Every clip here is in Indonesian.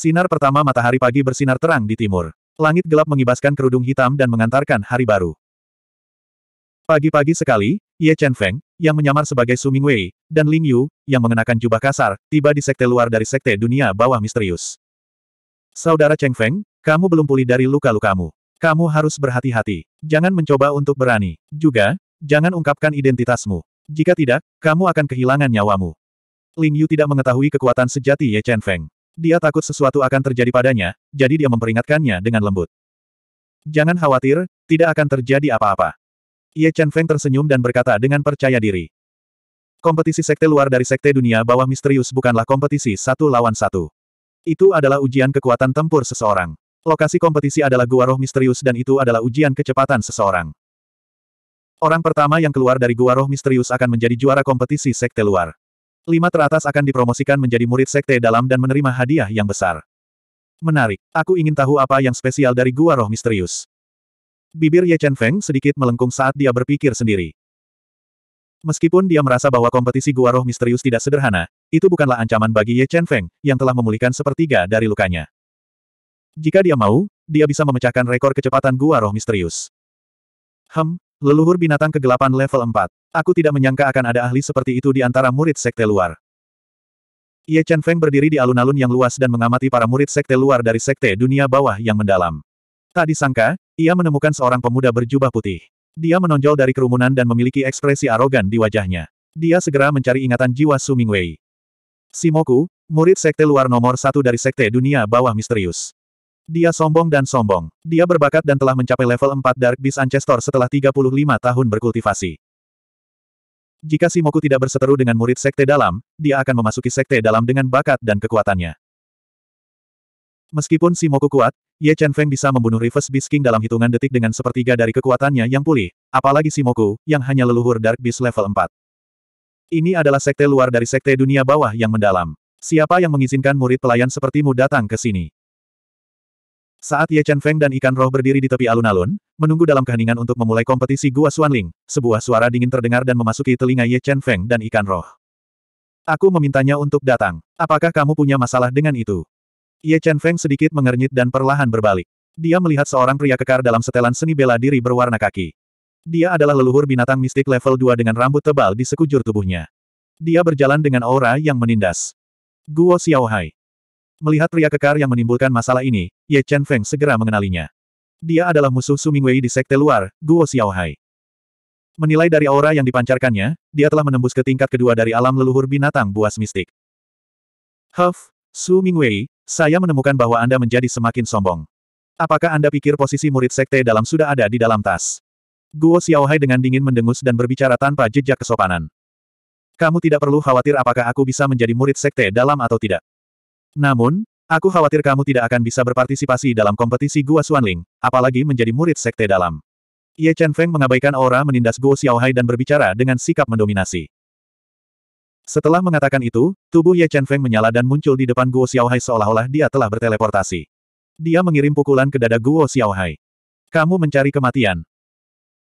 Sinar pertama matahari pagi bersinar terang di timur. Langit gelap mengibaskan kerudung hitam dan mengantarkan hari baru. Pagi-pagi sekali, Ye Chen Feng, yang menyamar sebagai Su Mingwei, dan Ling Yu, yang mengenakan jubah kasar, tiba di sekte luar dari sekte dunia bawah misterius. Saudara Cheng Feng, kamu belum pulih dari luka-lukamu. Kamu harus berhati-hati. Jangan mencoba untuk berani. Juga, jangan ungkapkan identitasmu. Jika tidak, kamu akan kehilangan nyawamu. Ling Yu tidak mengetahui kekuatan sejati Ye Chen Feng. Dia takut sesuatu akan terjadi padanya, jadi dia memperingatkannya dengan lembut. Jangan khawatir, tidak akan terjadi apa-apa. Ye Chen Feng tersenyum dan berkata dengan percaya diri. Kompetisi sekte luar dari sekte dunia bawah misterius bukanlah kompetisi satu lawan satu. Itu adalah ujian kekuatan tempur seseorang. Lokasi kompetisi adalah gua roh misterius dan itu adalah ujian kecepatan seseorang. Orang pertama yang keluar dari gua roh misterius akan menjadi juara kompetisi sekte luar. Lima teratas akan dipromosikan menjadi murid sekte dalam dan menerima hadiah yang besar. Menarik. Aku ingin tahu apa yang spesial dari gua roh misterius. Bibir Ye Chen Feng sedikit melengkung saat dia berpikir sendiri. Meskipun dia merasa bahwa kompetisi gua roh misterius tidak sederhana, itu bukanlah ancaman bagi Ye Chen Feng, yang telah memulihkan sepertiga dari lukanya. Jika dia mau, dia bisa memecahkan rekor kecepatan gua roh misterius. Hem, leluhur binatang kegelapan level 4. Aku tidak menyangka akan ada ahli seperti itu di antara murid sekte luar. Ye Chen Feng berdiri di alun-alun yang luas dan mengamati para murid sekte luar dari sekte dunia bawah yang mendalam. Tak disangka, ia menemukan seorang pemuda berjubah putih. Dia menonjol dari kerumunan dan memiliki ekspresi arogan di wajahnya. Dia segera mencari ingatan jiwa Su Mingwei. Simoku, murid sekte luar nomor satu dari sekte dunia bawah misterius. Dia sombong dan sombong. Dia berbakat dan telah mencapai level 4 Dark Beast Ancestor setelah 35 tahun berkultivasi. Jika Simoku tidak berseteru dengan murid sekte dalam, dia akan memasuki sekte dalam dengan bakat dan kekuatannya. Meskipun Simoku kuat, Ye Chen Feng bisa membunuh Reverse Beast King dalam hitungan detik dengan sepertiga dari kekuatannya yang pulih, apalagi Simoku, yang hanya leluhur Dark Beast level 4. Ini adalah sekte luar dari sekte dunia bawah yang mendalam. Siapa yang mengizinkan murid pelayan sepertimu datang ke sini? Saat Ye Chen Feng dan ikan roh berdiri di tepi alun-alun, menunggu dalam keheningan untuk memulai kompetisi Gua Xuanling, sebuah suara dingin terdengar dan memasuki telinga Ye Chen Feng dan ikan roh. Aku memintanya untuk datang. Apakah kamu punya masalah dengan itu? Ye Chen Feng sedikit mengernyit dan perlahan berbalik. Dia melihat seorang pria kekar dalam setelan seni bela diri berwarna kaki. Dia adalah leluhur binatang mistik level 2 dengan rambut tebal di sekujur tubuhnya. Dia berjalan dengan aura yang menindas. Guo Xiaohai. Melihat pria kekar yang menimbulkan masalah ini, Ye Chen Feng segera mengenalinya. Dia adalah musuh Su Mingwei di sekte luar, Guo Xiaohai. Menilai dari aura yang dipancarkannya, dia telah menembus ke tingkat kedua dari alam leluhur binatang buas mistik. Huff, Su Mingwei, saya menemukan bahwa Anda menjadi semakin sombong. Apakah Anda pikir posisi murid sekte dalam sudah ada di dalam tas? Guo Xiaohai dengan dingin mendengus dan berbicara tanpa jejak kesopanan. Kamu tidak perlu khawatir apakah aku bisa menjadi murid sekte dalam atau tidak. Namun, aku khawatir kamu tidak akan bisa berpartisipasi dalam kompetisi Gua Xuanling, apalagi menjadi murid sekte dalam. Ye Chen Feng mengabaikan aura menindas Guo Xiaohai dan berbicara dengan sikap mendominasi. Setelah mengatakan itu, tubuh Ye Chen Feng menyala dan muncul di depan Guo Xiaohai seolah-olah dia telah berteleportasi. Dia mengirim pukulan ke dada Guo Xiaohai. Kamu mencari kematian.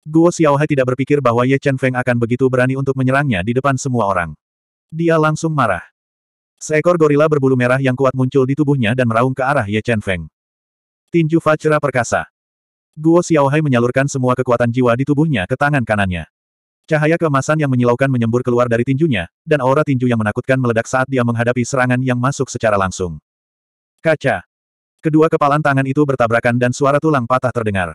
Guo Xiaohai tidak berpikir bahwa Ye Chen Feng akan begitu berani untuk menyerangnya di depan semua orang. Dia langsung marah. Seekor gorila berbulu merah yang kuat muncul di tubuhnya dan meraung ke arah Ye Chen Feng. Tinju Fajra Perkasa. Guo Xiaohai menyalurkan semua kekuatan jiwa di tubuhnya ke tangan kanannya. Cahaya keemasan yang menyilaukan menyembur keluar dari tinjunya, dan aura tinju yang menakutkan meledak saat dia menghadapi serangan yang masuk secara langsung. Kaca. Kedua kepalan tangan itu bertabrakan dan suara tulang patah terdengar.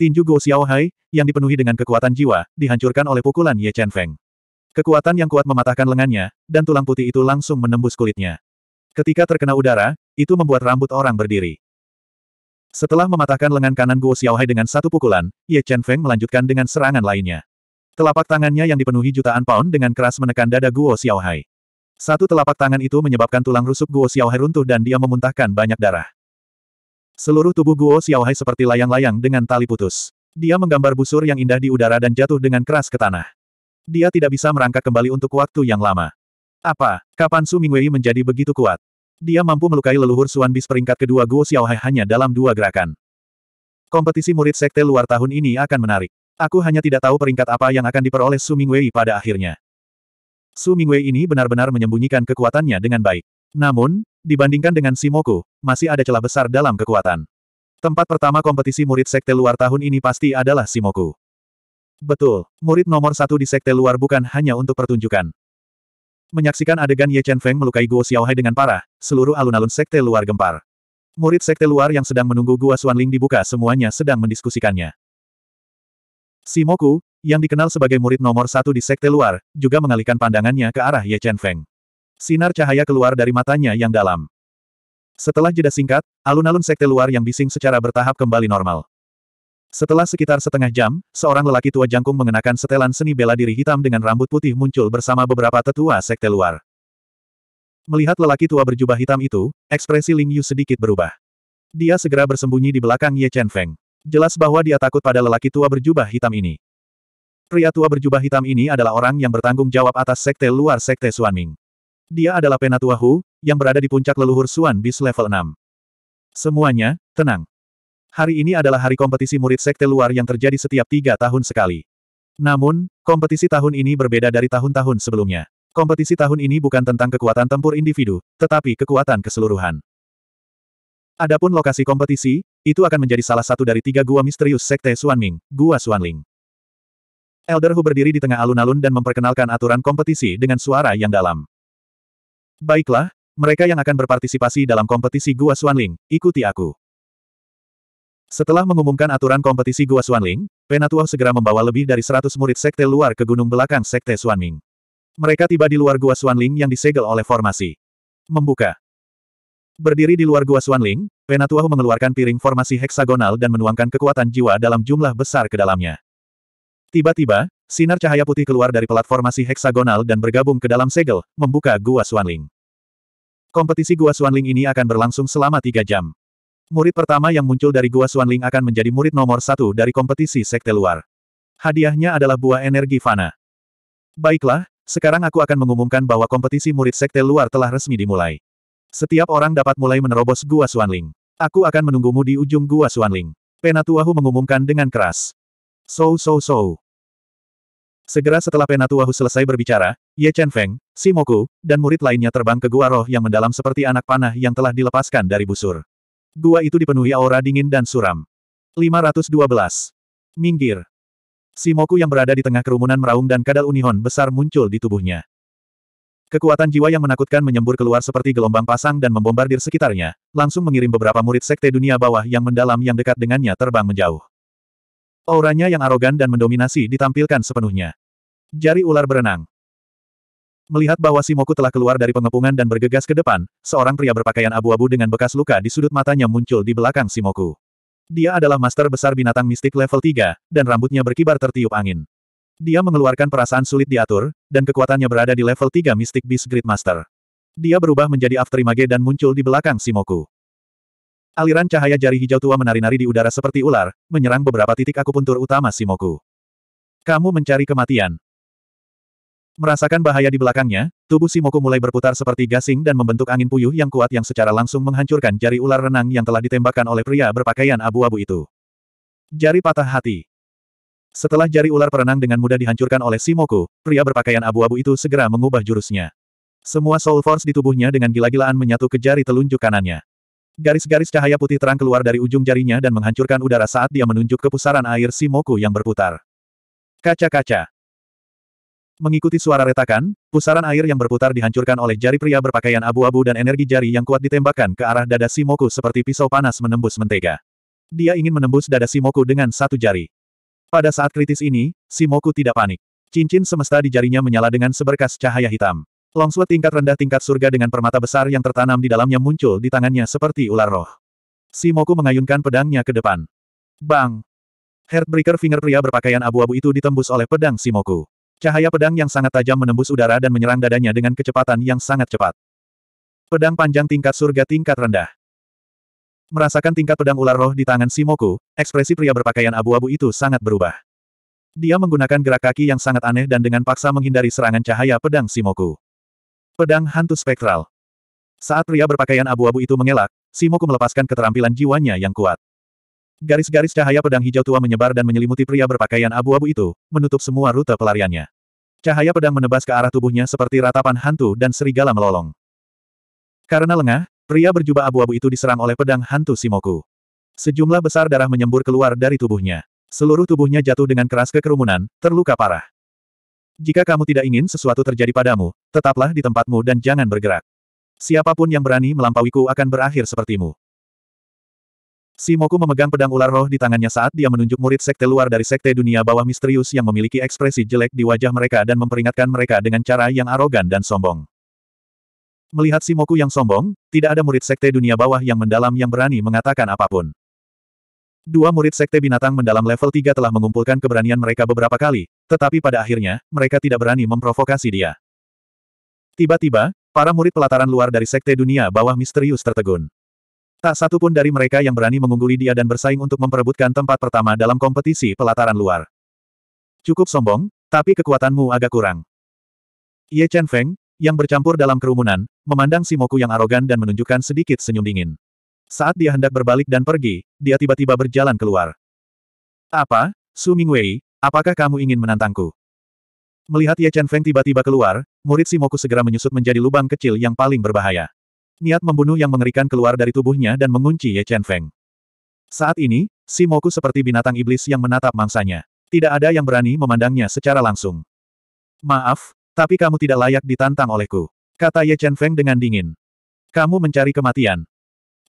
Tinju Go Xiaohai, yang dipenuhi dengan kekuatan jiwa, dihancurkan oleh pukulan Ye Chen Feng. Kekuatan yang kuat mematahkan lengannya, dan tulang putih itu langsung menembus kulitnya. Ketika terkena udara, itu membuat rambut orang berdiri. Setelah mematahkan lengan kanan Guo Xiaohai dengan satu pukulan, Ye Chen Feng melanjutkan dengan serangan lainnya. Telapak tangannya yang dipenuhi jutaan pound dengan keras menekan dada Guo Xiaohai. Satu telapak tangan itu menyebabkan tulang rusuk Guo Xiaohai runtuh dan dia memuntahkan banyak darah. Seluruh tubuh Guo Xiaohai seperti layang-layang dengan tali putus. Dia menggambar busur yang indah di udara dan jatuh dengan keras ke tanah. Dia tidak bisa merangkak kembali untuk waktu yang lama. Apa, kapan Su Mingwei menjadi begitu kuat? Dia mampu melukai leluhur Suan Bis peringkat kedua Guo Xiaohai hanya dalam dua gerakan. Kompetisi murid sekte luar tahun ini akan menarik. Aku hanya tidak tahu peringkat apa yang akan diperoleh Su Mingwei pada akhirnya. Su Mingwei ini benar-benar menyembunyikan kekuatannya dengan baik. Namun, Dibandingkan dengan Shimoku, masih ada celah besar dalam kekuatan. Tempat pertama kompetisi murid sekte luar tahun ini pasti adalah Shimoku. Betul, murid nomor satu di sekte luar bukan hanya untuk pertunjukan. Menyaksikan adegan Ye Chen Feng melukai Guo Xiaohai dengan parah, seluruh alun-alun sekte luar gempar. Murid sekte luar yang sedang menunggu Gua Xuanling dibuka semuanya sedang mendiskusikannya. Shimoku, yang dikenal sebagai murid nomor satu di sekte luar, juga mengalihkan pandangannya ke arah Ye Chen Feng. Sinar cahaya keluar dari matanya yang dalam. Setelah jeda singkat, alun-alun sekte luar yang bising secara bertahap kembali normal. Setelah sekitar setengah jam, seorang lelaki tua jangkung mengenakan setelan seni bela diri hitam dengan rambut putih muncul bersama beberapa tetua sekte luar. Melihat lelaki tua berjubah hitam itu, ekspresi Ling Yu sedikit berubah. Dia segera bersembunyi di belakang Ye Chen Feng. Jelas bahwa dia takut pada lelaki tua berjubah hitam ini. Pria tua berjubah hitam ini adalah orang yang bertanggung jawab atas sekte luar sekte Suanming. Dia adalah Penatua Hu, yang berada di puncak leluhur Suan Bis level 6. Semuanya, tenang. Hari ini adalah hari kompetisi murid sekte luar yang terjadi setiap tiga tahun sekali. Namun, kompetisi tahun ini berbeda dari tahun-tahun sebelumnya. Kompetisi tahun ini bukan tentang kekuatan tempur individu, tetapi kekuatan keseluruhan. Adapun lokasi kompetisi, itu akan menjadi salah satu dari tiga gua misterius Sekte Suanming, Gua Suanling. Elder Hu berdiri di tengah alun-alun dan memperkenalkan aturan kompetisi dengan suara yang dalam. Baiklah, mereka yang akan berpartisipasi dalam kompetisi Gua Xuanling, ikuti aku. Setelah mengumumkan aturan kompetisi Gua Xuanling, Penatua segera membawa lebih dari 100 murid sekte luar ke gunung belakang sekte Xuanming. Mereka tiba di luar Gua Xuanling yang disegel oleh formasi. Membuka. Berdiri di luar Gua Xuanling, Penatua mengeluarkan piring formasi heksagonal dan menuangkan kekuatan jiwa dalam jumlah besar ke dalamnya. Tiba-tiba, Sinar cahaya putih keluar dari platformasi heksagonal dan bergabung ke dalam segel, membuka Gua Xuanling. Kompetisi Gua Xuanling ini akan berlangsung selama tiga jam. Murid pertama yang muncul dari Gua Xuanling akan menjadi murid nomor satu dari kompetisi sekte luar. Hadiahnya adalah buah energi fana. Baiklah, sekarang aku akan mengumumkan bahwa kompetisi murid sekte luar telah resmi dimulai. Setiap orang dapat mulai menerobos Gua Xuanling. Aku akan menunggumu di ujung Gua Xuanling. Penatuahu mengumumkan dengan keras. So so so. Segera setelah Penatuahu selesai berbicara, Ye Chen Feng, Shimoku, dan murid lainnya terbang ke gua roh yang mendalam seperti anak panah yang telah dilepaskan dari busur. Gua itu dipenuhi aura dingin dan suram. 512. Minggir. Shimoku yang berada di tengah kerumunan meraung dan kadal unihon besar muncul di tubuhnya. Kekuatan jiwa yang menakutkan menyembur keluar seperti gelombang pasang dan membombardir sekitarnya, langsung mengirim beberapa murid sekte dunia bawah yang mendalam yang dekat dengannya terbang menjauh. Auranya yang arogan dan mendominasi ditampilkan sepenuhnya. Jari ular berenang. Melihat bahwa Simoku telah keluar dari pengepungan dan bergegas ke depan, seorang pria berpakaian abu-abu dengan bekas luka di sudut matanya muncul di belakang Simoku. Dia adalah master besar binatang mistik level 3, dan rambutnya berkibar tertiup angin. Dia mengeluarkan perasaan sulit diatur, dan kekuatannya berada di level 3 Mystic Beast Great Master. Dia berubah menjadi Afterimage dan muncul di belakang Simoku. Aliran cahaya jari hijau tua menari-nari di udara seperti ular, menyerang beberapa titik akupuntur utama Simoku. Kamu mencari kematian. Merasakan bahaya di belakangnya, tubuh Simoku mulai berputar seperti gasing dan membentuk angin puyuh yang kuat yang secara langsung menghancurkan jari ular renang yang telah ditembakkan oleh pria berpakaian abu-abu itu. Jari patah hati. Setelah jari ular perenang dengan mudah dihancurkan oleh Simoku, pria berpakaian abu-abu itu segera mengubah jurusnya. Semua soul force di tubuhnya dengan gila-gilaan menyatu ke jari telunjuk kanannya. Garis-garis cahaya putih terang keluar dari ujung jarinya dan menghancurkan udara saat dia menunjuk ke pusaran air Shimoku yang berputar. Kaca-kaca. Mengikuti suara retakan, pusaran air yang berputar dihancurkan oleh jari pria berpakaian abu-abu dan energi jari yang kuat ditembakkan ke arah dada Shimoku seperti pisau panas menembus mentega. Dia ingin menembus dada Shimoku dengan satu jari. Pada saat kritis ini, Shimoku tidak panik. Cincin semesta di jarinya menyala dengan seberkas cahaya hitam. Longsword tingkat rendah tingkat surga dengan permata besar yang tertanam di dalamnya muncul di tangannya seperti ular roh. Shimoku mengayunkan pedangnya ke depan. Bang! Heartbreaker finger pria berpakaian abu-abu itu ditembus oleh pedang Shimoku. Cahaya pedang yang sangat tajam menembus udara dan menyerang dadanya dengan kecepatan yang sangat cepat. Pedang panjang tingkat surga tingkat rendah. Merasakan tingkat pedang ular roh di tangan Shimoku, ekspresi pria berpakaian abu-abu itu sangat berubah. Dia menggunakan gerak kaki yang sangat aneh dan dengan paksa menghindari serangan cahaya pedang Shimoku. Pedang hantu spektral. Saat pria berpakaian abu-abu itu mengelak, Simoku melepaskan keterampilan jiwanya yang kuat. Garis-garis cahaya pedang hijau tua menyebar dan menyelimuti pria berpakaian abu-abu itu, menutup semua rute pelariannya. Cahaya pedang menebas ke arah tubuhnya seperti ratapan hantu dan serigala melolong. Karena lengah, Pria berjubah abu-abu itu diserang oleh pedang hantu Simoku. Sejumlah besar darah menyembur keluar dari tubuhnya. Seluruh tubuhnya jatuh dengan keras ke kerumunan, terluka parah. Jika kamu tidak ingin sesuatu terjadi padamu, tetaplah di tempatmu dan jangan bergerak. Siapa pun yang berani melampauiku akan berakhir sepertimu. Simoku memegang pedang ular roh di tangannya saat dia menunjuk murid sekte luar dari sekte dunia bawah misterius yang memiliki ekspresi jelek di wajah mereka dan memperingatkan mereka dengan cara yang arogan dan sombong. Melihat Simoku yang sombong, tidak ada murid sekte dunia bawah yang mendalam yang berani mengatakan apa pun. Dua murid sekte binatang mendalam level 3 telah mengumpulkan keberanian mereka beberapa kali, tetapi pada akhirnya, mereka tidak berani memprovokasi dia. Tiba-tiba, para murid pelataran luar dari sekte dunia bawah misterius tertegun. Tak satu pun dari mereka yang berani mengungguli dia dan bersaing untuk memperebutkan tempat pertama dalam kompetisi pelataran luar. Cukup sombong, tapi kekuatanmu agak kurang. Ye Chen Feng, yang bercampur dalam kerumunan, memandang si Moku yang arogan dan menunjukkan sedikit senyum dingin. Saat dia hendak berbalik dan pergi, dia tiba-tiba berjalan keluar. Apa, Su Mingwei, apakah kamu ingin menantangku? Melihat Ye Chen Feng tiba-tiba keluar, murid si Moku segera menyusut menjadi lubang kecil yang paling berbahaya. Niat membunuh yang mengerikan keluar dari tubuhnya dan mengunci Ye Chen Feng. Saat ini, si Moku seperti binatang iblis yang menatap mangsanya. Tidak ada yang berani memandangnya secara langsung. Maaf, tapi kamu tidak layak ditantang olehku. Kata Ye Chen Feng dengan dingin. Kamu mencari kematian.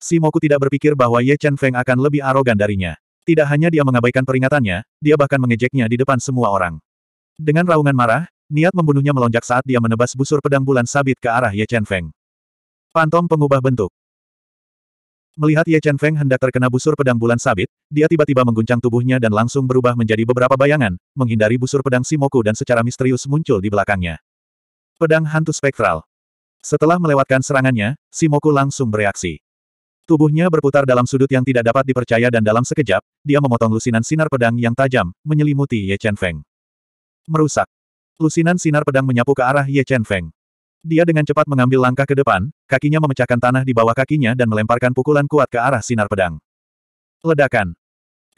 Si Moku tidak berpikir bahwa Ye Chen Feng akan lebih arogan darinya. Tidak hanya dia mengabaikan peringatannya, dia bahkan mengejeknya di depan semua orang. Dengan raungan marah, niat membunuhnya melonjak saat dia menebas busur pedang bulan sabit ke arah Ye Chen Feng. Pantom pengubah bentuk. Melihat Ye Chen Feng hendak terkena busur pedang bulan sabit, dia tiba-tiba mengguncang tubuhnya dan langsung berubah menjadi beberapa bayangan, menghindari busur pedang Simoku dan secara misterius muncul di belakangnya. Pedang hantu spektral. Setelah melewatkan serangannya, Simoku langsung bereaksi. Tubuhnya berputar dalam sudut yang tidak dapat dipercaya dan dalam sekejap, dia memotong lusinan sinar pedang yang tajam, menyelimuti Ye Chen Feng. Merusak. Lusinan sinar pedang menyapu ke arah Ye Chen Feng. Dia dengan cepat mengambil langkah ke depan, kakinya memecahkan tanah di bawah kakinya dan melemparkan pukulan kuat ke arah sinar pedang. Ledakan.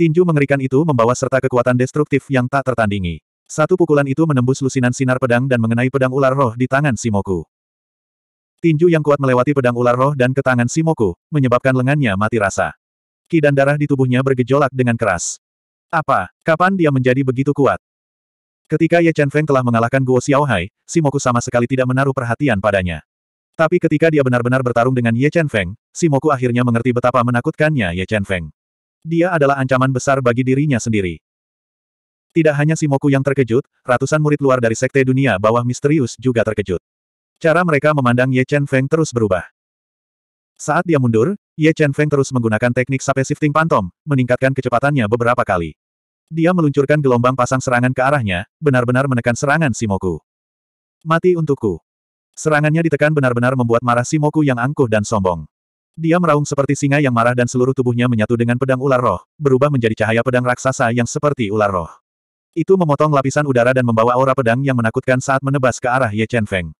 Tinju mengerikan itu membawa serta kekuatan destruktif yang tak tertandingi. Satu pukulan itu menembus lusinan sinar pedang dan mengenai pedang ular roh di tangan Simoku. Tinju yang kuat melewati pedang ular roh dan ke tangan Simoku, menyebabkan lengannya mati rasa. Ki dan darah di tubuhnya bergejolak dengan keras. Apa, kapan dia menjadi begitu kuat? Ketika Ye Chen Feng telah mengalahkan Guo Xiaohai, Simoku sama sekali tidak menaruh perhatian padanya. Tapi ketika dia benar-benar bertarung dengan Ye Chen Feng, Simoku akhirnya mengerti betapa menakutkannya Ye Chen Feng. Dia adalah ancaman besar bagi dirinya sendiri. Tidak hanya Simoku yang terkejut, ratusan murid luar dari sekte dunia bawah misterius juga terkejut. Cara mereka memandang Ye Chen Feng terus berubah. Saat dia mundur, Ye Chen Feng terus menggunakan teknik Sape Shifting Phantom, meningkatkan kecepatannya beberapa kali. Dia meluncurkan gelombang pasang serangan ke arahnya, benar-benar menekan serangan Simoku. Mati untukku. Serangannya ditekan benar-benar membuat marah Simoku yang angkuh dan sombong. Dia meraung seperti singa yang marah dan seluruh tubuhnya menyatu dengan pedang ular roh, berubah menjadi cahaya pedang raksasa yang seperti ular roh. Itu memotong lapisan udara dan membawa aura pedang yang menakutkan saat menebas ke arah Ye Chen Feng.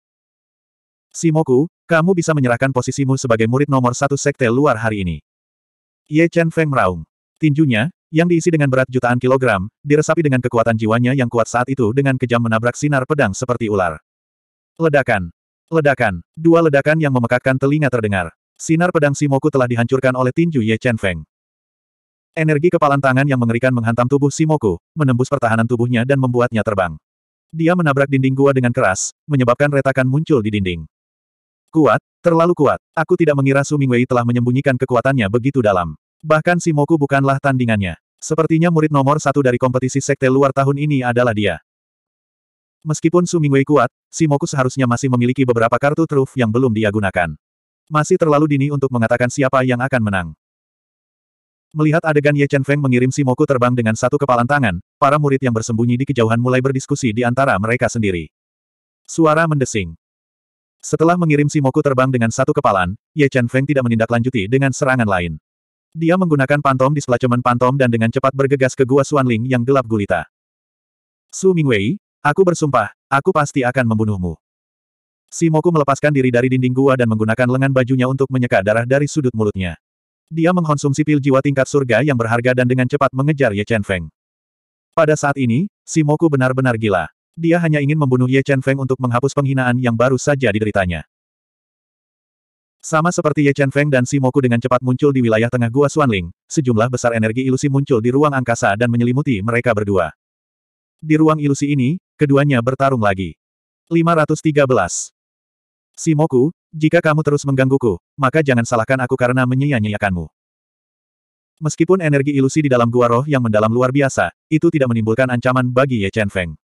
Simoku, kamu bisa menyerahkan posisimu sebagai murid nomor satu sekte luar hari ini. Ye Chen Feng meraung. Tinjunya, yang diisi dengan berat jutaan kilogram, diresapi dengan kekuatan jiwanya yang kuat saat itu dengan kejam menabrak sinar pedang seperti ular. Ledakan. Ledakan. Dua ledakan yang memekakkan telinga terdengar. Sinar pedang Simoku telah dihancurkan oleh tinju Ye Chen Feng. Energi kepalan tangan yang mengerikan menghantam tubuh Simoku, menembus pertahanan tubuhnya dan membuatnya terbang. Dia menabrak dinding gua dengan keras, menyebabkan retakan muncul di dinding. Kuat, terlalu kuat. Aku tidak mengira Su Mingwei telah menyembunyikan kekuatannya begitu dalam. Bahkan Simoku bukanlah tandingannya. Sepertinya murid nomor satu dari kompetisi sekte luar tahun ini adalah dia. Meskipun Su Mingwei kuat, Simoku seharusnya masih memiliki beberapa kartu truf yang belum dia gunakan. Masih terlalu dini untuk mengatakan siapa yang akan menang. Melihat adegan Ye Chen Feng mengirim Simoku terbang dengan satu kepalan tangan, para murid yang bersembunyi di kejauhan mulai berdiskusi di antara mereka sendiri. Suara mendesing. Setelah mengirim Simoku terbang dengan satu kepalan, Ye Chen Feng tidak menindaklanjuti dengan serangan lain. Dia menggunakan pantom di splacemen pantom dan dengan cepat bergegas ke gua Suanling yang gelap gulita. Su Mingwei, aku bersumpah, aku pasti akan membunuhmu. Simoku melepaskan diri dari dinding gua dan menggunakan lengan bajunya untuk menyeka darah dari sudut mulutnya. Dia mengkonsumsi pil jiwa tingkat surga yang berharga dan dengan cepat mengejar Ye Chen Feng. Pada saat ini, Simoku benar-benar gila. Dia hanya ingin membunuh Ye Chen Feng untuk menghapus penghinaan yang baru saja dideritanya. Sama seperti Ye Chen Feng dan Simoku dengan cepat muncul di wilayah tengah Gua Xuanling, sejumlah besar energi ilusi muncul di ruang angkasa dan menyelimuti mereka berdua. Di ruang ilusi ini, keduanya bertarung lagi. 513. Simoku, jika kamu terus menggangguku, maka jangan salahkan aku karena menyia-nyiakanmu. Meskipun energi ilusi di dalam gua roh yang mendalam luar biasa, itu tidak menimbulkan ancaman bagi Ye Chen Feng.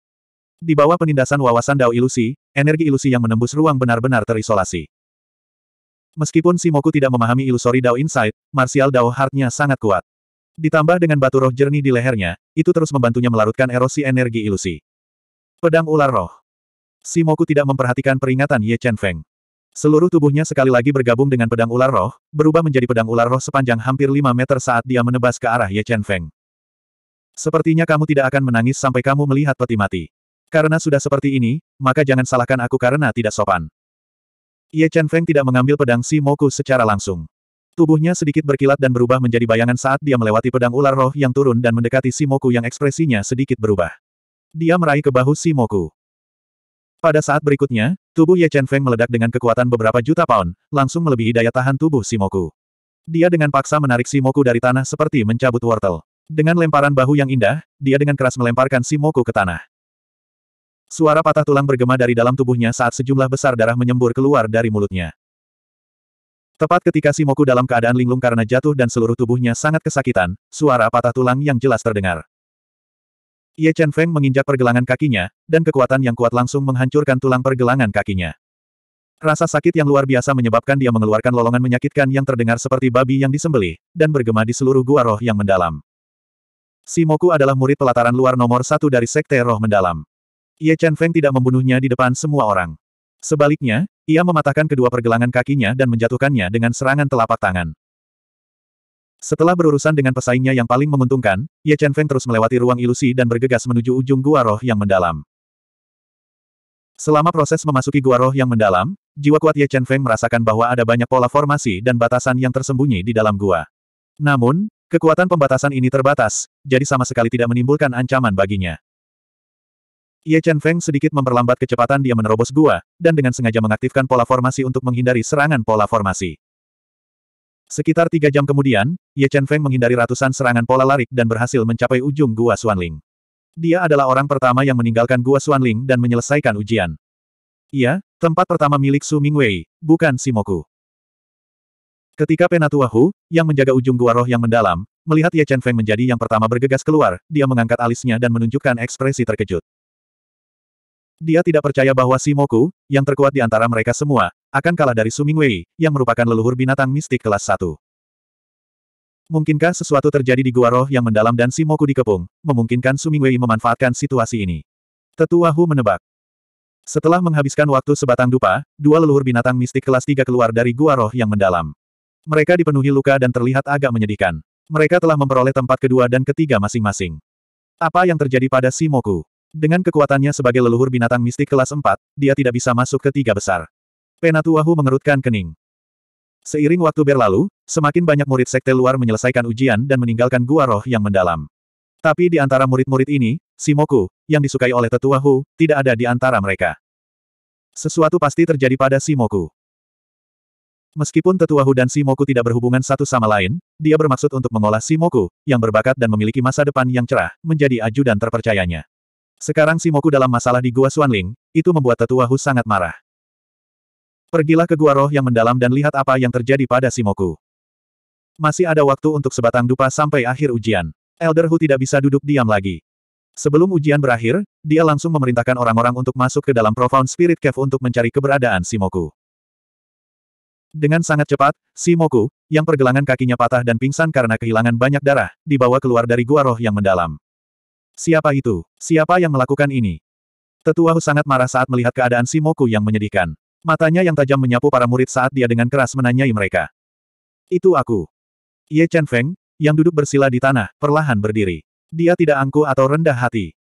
Di bawah penindasan wawasan dao ilusi, energi ilusi yang menembus ruang benar-benar terisolasi. Meskipun Simoku tidak memahami ilusori Dao Insight, martial Dao Heart-nya sangat kuat. Ditambah dengan batu roh jernih di lehernya, itu terus membantunya melarutkan erosi energi ilusi. Pedang ular roh. Simoku tidak memperhatikan peringatan Ye Chen Feng. Seluruh tubuhnya sekali lagi bergabung dengan pedang ular roh, berubah menjadi pedang ular roh sepanjang hampir 5 meter saat dia menebas ke arah Ye Chen Feng. Sepertinya kamu tidak akan menangis sampai kamu melihat peti mati. Karena sudah seperti ini, maka jangan salahkan aku karena tidak sopan. Ye Chen Feng tidak mengambil pedang Si Moku secara langsung. Tubuhnya sedikit berkilat dan berubah menjadi bayangan saat dia melewati pedang ular roh yang turun dan mendekati Si Moku yang ekspresinya sedikit berubah. Dia meraih ke bahu Si Moku. Pada saat berikutnya, tubuh Ye Chen Feng meledak dengan kekuatan beberapa juta pound, langsung melebihi daya tahan tubuh Si Moku. Dia dengan paksa menarik Si Moku dari tanah seperti mencabut wortel. Dengan lemparan bahu yang indah, dia dengan keras melemparkan Si Moku ke tanah. Suara patah tulang bergema dari dalam tubuhnya saat sejumlah besar darah menyembur keluar dari mulutnya. Tepat ketika Simoku dalam keadaan linglung karena jatuh dan seluruh tubuhnya sangat kesakitan, suara patah tulang yang jelas terdengar. Ye Chen Feng menginjak pergelangan kakinya, dan kekuatan yang kuat langsung menghancurkan tulang pergelangan kakinya. Rasa sakit yang luar biasa menyebabkan dia mengeluarkan lolongan menyakitkan yang terdengar seperti babi yang disembelih, dan bergema di seluruh gua roh yang mendalam. Simoku adalah murid pelataran luar nomor satu dari Sekte Roh Mendalam. Ye Chen Feng tidak membunuhnya di depan semua orang. Sebaliknya, ia mematahkan kedua pergelangan kakinya dan menjatuhkannya dengan serangan telapak tangan. Setelah berurusan dengan pesaingnya yang paling menguntungkan, Ye Chen Feng terus melewati ruang ilusi dan bergegas menuju ujung gua roh yang mendalam. Selama proses memasuki gua roh yang mendalam, jiwa kuat Ye Chen Feng merasakan bahwa ada banyak pola formasi dan batasan yang tersembunyi di dalam gua. Namun, kekuatan pembatasan ini terbatas, jadi sama sekali tidak menimbulkan ancaman baginya. Ye Chen Feng sedikit memperlambat kecepatan dia menerobos gua, dan dengan sengaja mengaktifkan pola formasi untuk menghindari serangan pola formasi. Sekitar tiga jam kemudian, Ye Chen Feng menghindari ratusan serangan pola larik dan berhasil mencapai ujung gua Xuanling. Dia adalah orang pertama yang meninggalkan gua Xuanling dan menyelesaikan ujian. Iya, tempat pertama milik Su Mingwei, bukan Simoku. Ketika Penatua Hu, yang menjaga ujung gua roh yang mendalam, melihat Ye Chen Feng menjadi yang pertama bergegas keluar, dia mengangkat alisnya dan menunjukkan ekspresi terkejut. Dia tidak percaya bahwa Simoku, yang terkuat di antara mereka semua, akan kalah dari Sumingwei, yang merupakan leluhur binatang mistik kelas 1. Mungkinkah sesuatu terjadi di gua roh yang mendalam dan Simoku dikepung, memungkinkan Sumingwei memanfaatkan situasi ini? Tetua Hu menebak. Setelah menghabiskan waktu sebatang dupa, dua leluhur binatang mistik kelas 3 keluar dari gua roh yang mendalam. Mereka dipenuhi luka dan terlihat agak menyedihkan. Mereka telah memperoleh tempat kedua dan ketiga masing-masing. Apa yang terjadi pada Simoku? Dengan kekuatannya sebagai leluhur binatang mistik kelas 4, dia tidak bisa masuk ke tiga besar. Penatuahu mengerutkan kening. Seiring waktu berlalu, semakin banyak murid sekte luar menyelesaikan ujian dan meninggalkan gua roh yang mendalam. Tapi di antara murid-murid ini, Simoku, yang disukai oleh tetua Hu, tidak ada di antara mereka. Sesuatu pasti terjadi pada Simoku. Meskipun tetua Hu dan Simoku tidak berhubungan satu sama lain, dia bermaksud untuk mengolah Simoku, yang berbakat dan memiliki masa depan yang cerah, menjadi ajudan terpercayanya. Sekarang Simoku dalam masalah di Gua Xuanling, itu membuat tetua Hu sangat marah. Pergilah ke Gua Roh yang mendalam dan lihat apa yang terjadi pada Simoku. Masih ada waktu untuk sebatang dupa sampai akhir ujian. Elder Hu tidak bisa duduk diam lagi. Sebelum ujian berakhir, dia langsung memerintahkan orang-orang untuk masuk ke dalam Profound Spirit Cave untuk mencari keberadaan Simoku. Dengan sangat cepat, Simoku, yang pergelangan kakinya patah dan pingsan karena kehilangan banyak darah, dibawa keluar dari gua roh yang mendalam. Siapa itu? Siapa yang melakukan ini? Tetua Hu sangat marah saat melihat keadaan Simoku yang menyedihkan. Matanya yang tajam menyapu para murid saat dia dengan keras menanyai mereka. Itu aku. Ye Chen Feng, yang duduk bersila di tanah, perlahan berdiri. Dia tidak angkuh atau rendah hati.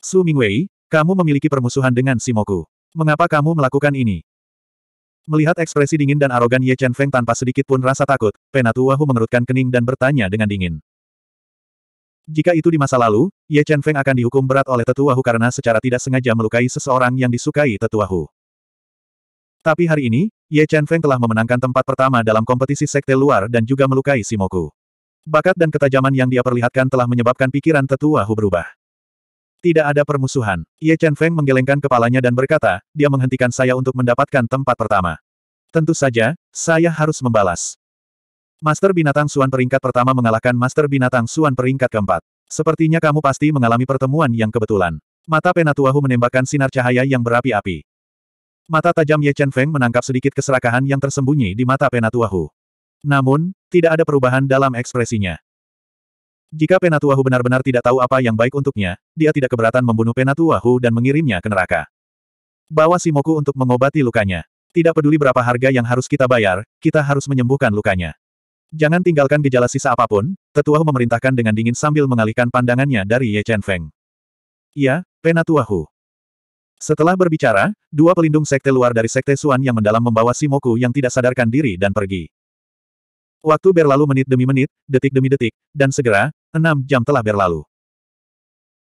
Su Mingwei, kamu memiliki permusuhan dengan Simoku. Mengapa kamu melakukan ini? Melihat ekspresi dingin dan arogan Ye Chen Feng tanpa sedikit pun rasa takut, Penatua Hu mengerutkan kening dan bertanya dengan dingin. Jika itu di masa lalu, Ye Chen Feng akan dihukum berat oleh Tetua Hu karena secara tidak sengaja melukai seseorang yang disukai Tetua Hu. Tapi hari ini, Ye Chen Feng telah memenangkan tempat pertama dalam kompetisi sekte luar dan juga melukai Shimoku. Bakat dan ketajaman yang dia perlihatkan telah menyebabkan pikiran tetua Hu berubah. Tidak ada permusuhan. Ye Chen Feng menggelengkan kepalanya dan berkata, dia menghentikan saya untuk mendapatkan tempat pertama. Tentu saja, saya harus membalas. Master Binatang Suan peringkat pertama mengalahkan Master Binatang Suan peringkat keempat. Sepertinya kamu pasti mengalami pertemuan yang kebetulan. Mata Penatuahu menembakkan sinar cahaya yang berapi-api. Mata tajam Ye Chen Feng menangkap sedikit keserakahan yang tersembunyi di mata Penatuahu. Namun, tidak ada perubahan dalam ekspresinya. Jika Penatuahu benar-benar tidak tahu apa yang baik untuknya, dia tidak keberatan membunuh Penatuahu dan mengirimnya ke neraka. Bawa Simoku untuk mengobati lukanya. Tidak peduli berapa harga yang harus kita bayar, kita harus menyembuhkan lukanya. Jangan tinggalkan gejala sisa apa pun, Tetuahu memerintahkan dengan dingin sambil mengalihkan pandangannya dari Ye Chen Feng. Ya, Penatuahu. Setelah berbicara, dua pelindung sekte luar dari sekte Suan yang mendalam membawa Simoku yang tidak sadarkan diri dan pergi. Waktu berlalu menit demi menit, detik demi detik, dan segera, enam jam telah berlalu.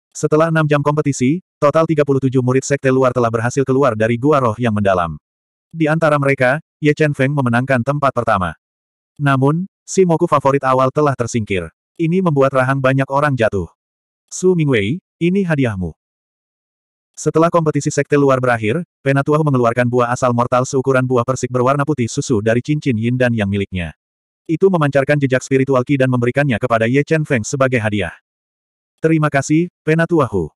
Setelah enam jam kompetisi, total 37 murid sekte luar telah berhasil keluar dari gua roh yang mendalam. Di antara mereka, Ye Chen Feng memenangkan tempat pertama. Namun, Simoku favorit awal telah tersingkir. Ini membuat rahang banyak orang jatuh. Su Mingwei, ini hadiahmu. Setelah kompetisi sekte luar berakhir, Penatuahu mengeluarkan buah asal mortal seukuran buah persik berwarna putih susu dari cincin Yin dan yang miliknya. Itu memancarkan jejak spiritual Qi dan memberikannya kepada Ye Chen Feng sebagai hadiah. Terima kasih, Penatuahu.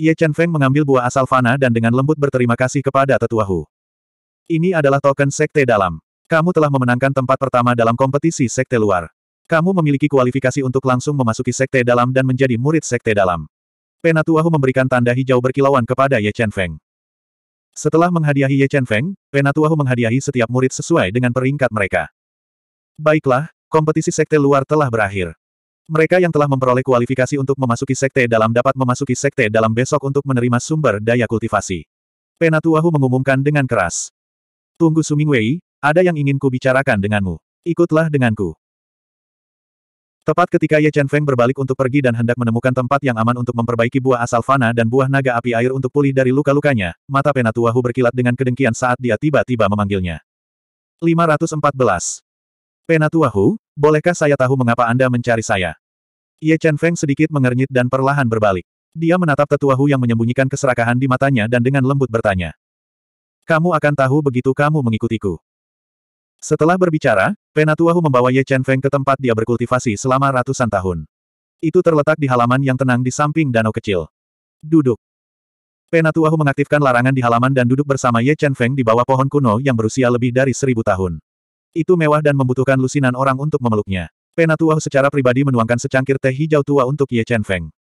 Ye Chen Feng mengambil buah asal fana dan dengan lembut berterima kasih kepada Tetuahu. Ini adalah token sekte dalam. Kamu telah memenangkan tempat pertama dalam kompetisi sekte luar. Kamu memiliki kualifikasi untuk langsung memasuki sekte dalam dan menjadi murid sekte dalam. Penatuahu memberikan tanda hijau berkilauan kepada Ye Chen Feng. Setelah menghadiahi Ye Chen Feng, Penatuahu menghadiahi setiap murid sesuai dengan peringkat mereka. Baiklah, kompetisi sekte luar telah berakhir. Mereka yang telah memperoleh kualifikasi untuk memasuki sekte dalam dapat memasuki sekte dalam besok untuk menerima sumber daya kultivasi. Penatuahu mengumumkan dengan keras. Tunggu Sumingwei, ada yang ingin ku bicarakan denganmu. Ikutlah denganku. Tepat ketika Ye Chen Feng berbalik untuk pergi dan hendak menemukan tempat yang aman untuk memperbaiki buah asal fana dan buah naga api air untuk pulih dari luka-lukanya, mata Penatuahu berkilat dengan kedengkian saat dia tiba-tiba memanggilnya. 514. Penatuahu, bolehkah saya tahu mengapa Anda mencari saya? Ye Chen Feng sedikit mengernyit dan perlahan berbalik. Dia menatap Tetuahu yang menyembunyikan keserakahan di matanya dan dengan lembut bertanya. Kamu akan tahu begitu kamu mengikutiku. Setelah berbicara, Penatuahu membawa Ye Chen Feng ke tempat dia berkultivasi selama ratusan tahun. Itu terletak di halaman yang tenang di samping danau kecil. Duduk. Penatuahu mengaktifkan larangan di halaman dan duduk bersama Ye Chen Feng di bawah pohon kuno yang berusia lebih dari seribu tahun. Itu mewah dan membutuhkan lusinan orang untuk memeluknya. Penatuahu secara pribadi menuangkan secangkir teh hijau tua untuk Ye Chen Feng.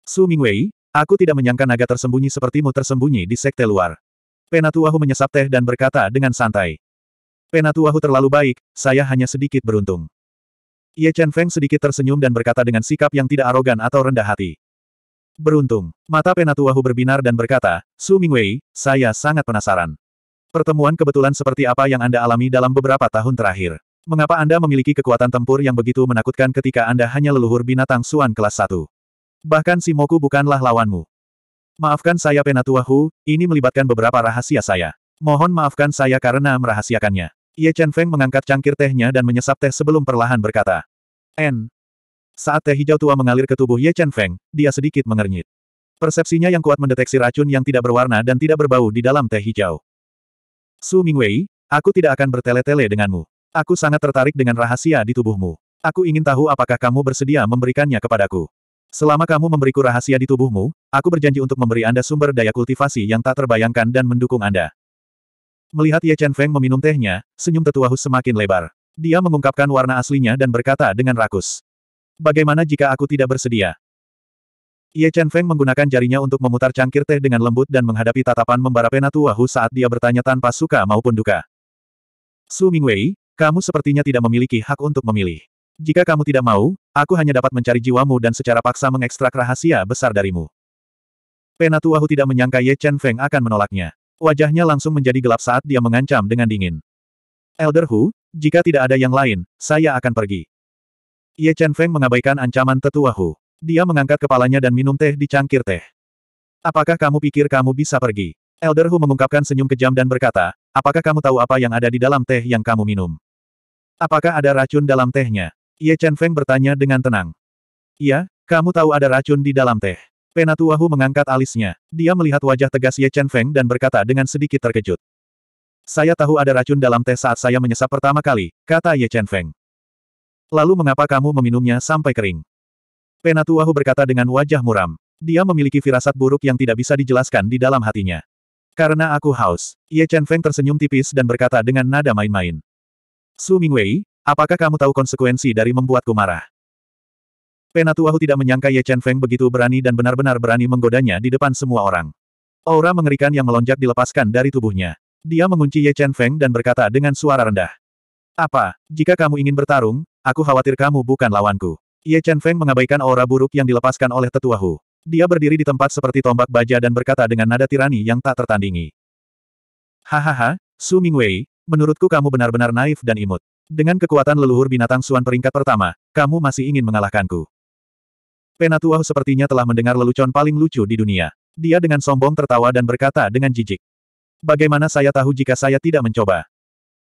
Su Mingwei, aku tidak menyangka naga tersembunyi sepertimu tersembunyi di sekte luar. Penatuahu menyesap teh dan berkata dengan santai. Penatuahu terlalu baik, saya hanya sedikit beruntung. Ye Chen Feng sedikit tersenyum dan berkata dengan sikap yang tidak arogan atau rendah hati. Beruntung. Mata Penatuahu berbinar dan berkata, Su Mingwei, saya sangat penasaran. Pertemuan kebetulan seperti apa yang Anda alami dalam beberapa tahun terakhir? Mengapa Anda memiliki kekuatan tempur yang begitu menakutkan ketika Anda hanya leluhur binatang Suan kelas 1? Bahkan si Moku bukanlah lawanmu. Maafkan saya Penatuahu, ini melibatkan beberapa rahasia saya. Mohon maafkan saya karena merahasiakannya. Ye Chen Feng mengangkat cangkir tehnya dan menyesap teh sebelum perlahan berkata. N. Saat teh hijau tua mengalir ke tubuh Ye Chen Feng, dia sedikit mengernyit. Persepsinya yang kuat mendeteksi racun yang tidak berwarna dan tidak berbau di dalam teh hijau. Su Mingwei, aku tidak akan bertele-tele denganmu. Aku sangat tertarik dengan rahasia di tubuhmu. Aku ingin tahu apakah kamu bersedia memberikannya kepadaku. Selama kamu memberiku rahasia di tubuhmu, aku berjanji untuk memberi Anda sumber daya kultivasi yang tak terbayangkan dan mendukung Anda. Melihat Ye Chen Feng meminum tehnya, senyum tetua Hus semakin lebar. Dia mengungkapkan warna aslinya dan berkata dengan rakus. Bagaimana jika aku tidak bersedia? Ye Chen Feng menggunakan jarinya untuk memutar cangkir teh dengan lembut dan menghadapi tatapan membara Penatua Hu saat dia bertanya tanpa suka maupun duka. Su Mingwei, kamu sepertinya tidak memiliki hak untuk memilih. Jika kamu tidak mau, aku hanya dapat mencari jiwamu dan secara paksa mengekstrak rahasia besar darimu. Penatua Hu tidak menyangka Ye Chen Feng akan menolaknya. Wajahnya langsung menjadi gelap saat dia mengancam dengan dingin. Elder Hu, jika tidak ada yang lain, saya akan pergi. Ye Chen Feng mengabaikan ancaman tetua Hu. Dia mengangkat kepalanya dan minum teh di cangkir teh. Apakah kamu pikir kamu bisa pergi? Elder Hu mengungkapkan senyum kejam dan berkata, apakah kamu tahu apa yang ada di dalam teh yang kamu minum? Apakah ada racun dalam tehnya? Ye Chen Feng bertanya dengan tenang. Iya, kamu tahu ada racun di dalam teh. Penatuahu mengangkat alisnya. Dia melihat wajah tegas Ye Chen Feng dan berkata dengan sedikit terkejut. Saya tahu ada racun dalam teh saat saya menyesap pertama kali, kata Ye Chen Feng. Lalu mengapa kamu meminumnya sampai kering? Penatuahu berkata dengan wajah muram. Dia memiliki firasat buruk yang tidak bisa dijelaskan di dalam hatinya. Karena aku haus. Ye Chen Feng tersenyum tipis dan berkata dengan nada main-main. Su Mingwei, apakah kamu tahu konsekuensi dari membuatku marah? Penatuahu tidak menyangka Ye Chen Feng begitu berani dan benar-benar berani menggodanya di depan semua orang. Aura mengerikan yang melonjak dilepaskan dari tubuhnya. Dia mengunci Ye Chen Feng dan berkata dengan suara rendah. Apa, jika kamu ingin bertarung, aku khawatir kamu bukan lawanku. Ye Chen Feng mengabaikan aura buruk yang dilepaskan oleh tetuahu. Dia berdiri di tempat seperti tombak baja dan berkata dengan nada tirani yang tak tertandingi. Hahaha, Su Mingwei, menurutku kamu benar-benar naif dan imut. Dengan kekuatan leluhur binatang suan peringkat pertama, kamu masih ingin mengalahkanku. Penatuah sepertinya telah mendengar lelucon paling lucu di dunia. Dia dengan sombong tertawa dan berkata dengan jijik. Bagaimana saya tahu jika saya tidak mencoba?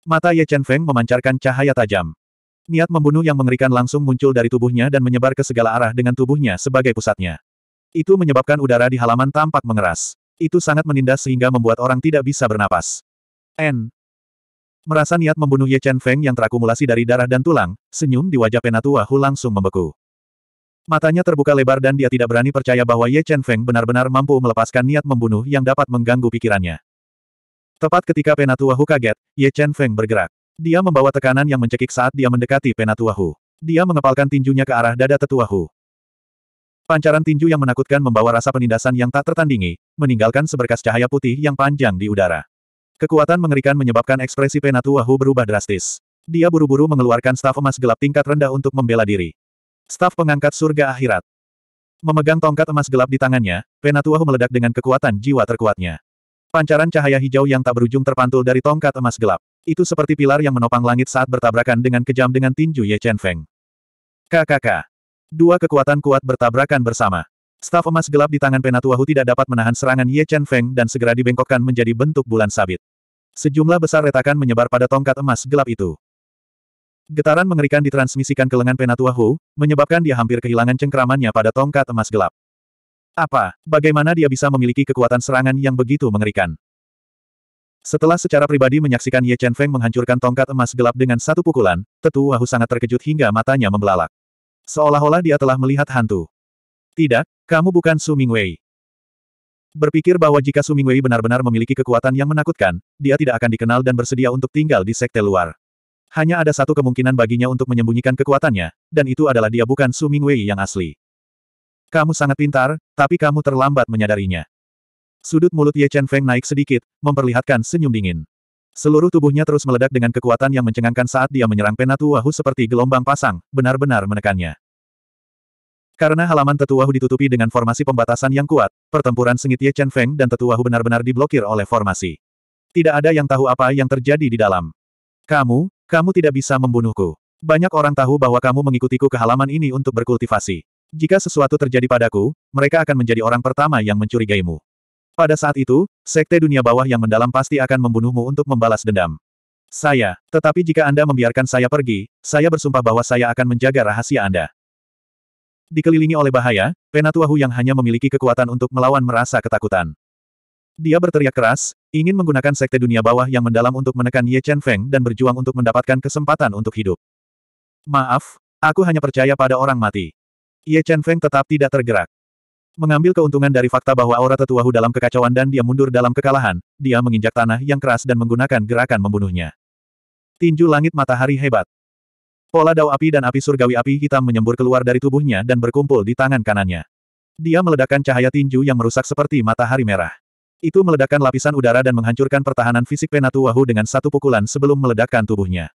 Mata Ye Chen Feng memancarkan cahaya tajam. Niat membunuh yang mengerikan langsung muncul dari tubuhnya dan menyebar ke segala arah dengan tubuhnya sebagai pusatnya. Itu menyebabkan udara di halaman tampak mengeras. Itu sangat menindas sehingga membuat orang tidak bisa bernapas. N. Merasa niat membunuh Ye Chen Feng yang terakumulasi dari darah dan tulang, senyum di wajah Penatua Hu langsung membeku. Matanya terbuka lebar dan dia tidak berani percaya bahwa Ye Chen Feng benar-benar mampu melepaskan niat membunuh yang dapat mengganggu pikirannya. Tepat ketika Penatua Hu kaget, Ye Chen Feng bergerak. Dia membawa tekanan yang mencekik saat dia mendekati Penatua Hu. Dia mengepalkan tinjunya ke arah dada Tetua Hu. Pancaran tinju yang menakutkan membawa rasa penindasan yang tak tertandingi, meninggalkan seberkas cahaya putih yang panjang di udara. Kekuatan mengerikan menyebabkan ekspresi Penatua Hu berubah drastis. Dia buru-buru mengeluarkan staf emas gelap tingkat rendah untuk membela diri. Staf pengangkat surga akhirat. Memegang tongkat emas gelap di tangannya, Penatuahu meledak dengan kekuatan jiwa terkuatnya. Pancaran cahaya hijau yang tak berujung terpantul dari tongkat emas gelap. Itu seperti pilar yang menopang langit saat bertabrakan dengan kejam dengan tinju Ye Chen Feng. KKK. Dua kekuatan kuat bertabrakan bersama. Staf emas gelap di tangan Penatuahu tidak dapat menahan serangan Ye Chen Feng dan segera dibengkokkan menjadi bentuk bulan sabit. Sejumlah besar retakan menyebar pada tongkat emas gelap itu. Getaran mengerikan ditransmisikan ke lengan Penatua Hu, menyebabkan dia hampir kehilangan cengkeramannya pada tongkat emas gelap. Apa, bagaimana dia bisa memiliki kekuatan serangan yang begitu mengerikan? Setelah secara pribadi menyaksikan Ye Chen Feng menghancurkan tongkat emas gelap dengan satu pukulan, Tetua Hu sangat terkejut hingga matanya membelalak. Seolah-olah dia telah melihat hantu. Tidak, kamu bukan Su Mingwei. Berpikir bahwa jika Su Mingwei benar-benar memiliki kekuatan yang menakutkan, dia tidak akan dikenal dan bersedia untuk tinggal di sekte luar. Hanya ada satu kemungkinan baginya untuk menyembunyikan kekuatannya, dan itu adalah dia bukan Su Mingwei yang asli. Kamu sangat pintar, tapi kamu terlambat menyadarinya. Sudut mulut Ye Chen Feng naik sedikit, memperlihatkan senyum dingin. Seluruh tubuhnya terus meledak dengan kekuatan yang mencengangkan saat dia menyerang Penatuahu seperti gelombang pasang, benar-benar menekannya. Karena halaman Tetuahu ditutupi dengan formasi pembatasan yang kuat, pertempuran sengit Ye Chen Feng dan Tetuahu benar-benar diblokir oleh formasi. Tidak ada yang tahu apa yang terjadi di dalam. Kamu, kamu tidak bisa membunuhku. Banyak orang tahu bahwa kamu mengikutiku ke halaman ini untuk berkultivasi. Jika sesuatu terjadi padaku, mereka akan menjadi orang pertama yang mencurigaimu. Pada saat itu, Sekte Dunia Bawah yang mendalam pasti akan membunuhmu untuk membalas dendam. Saya, tetapi jika Anda membiarkan saya pergi, saya bersumpah bahwa saya akan menjaga rahasia Anda. Dikelilingi oleh bahaya, Penatuahu yang hanya memiliki kekuatan untuk melawan merasa ketakutan. Dia berteriak keras, ingin menggunakan sekte dunia bawah yang mendalam untuk menekan Ye Chen Feng dan berjuang untuk mendapatkan kesempatan untuk hidup. Maaf, aku hanya percaya pada orang mati. Ye Chen Feng tetap tidak tergerak. Mengambil keuntungan dari fakta bahwa aura tetuahu dalam kekacauan dan dia mundur dalam kekalahan, dia menginjak tanah yang keras dan menggunakan gerakan membunuhnya. Tinju langit matahari hebat. Pola dao api dan api surgawi api hitam menyembur keluar dari tubuhnya dan berkumpul di tangan kanannya. Dia meledakkan cahaya tinju yang merusak seperti matahari merah. Itu meledakkan lapisan udara dan menghancurkan pertahanan fisik Penatuahu dengan satu pukulan sebelum meledakkan tubuhnya.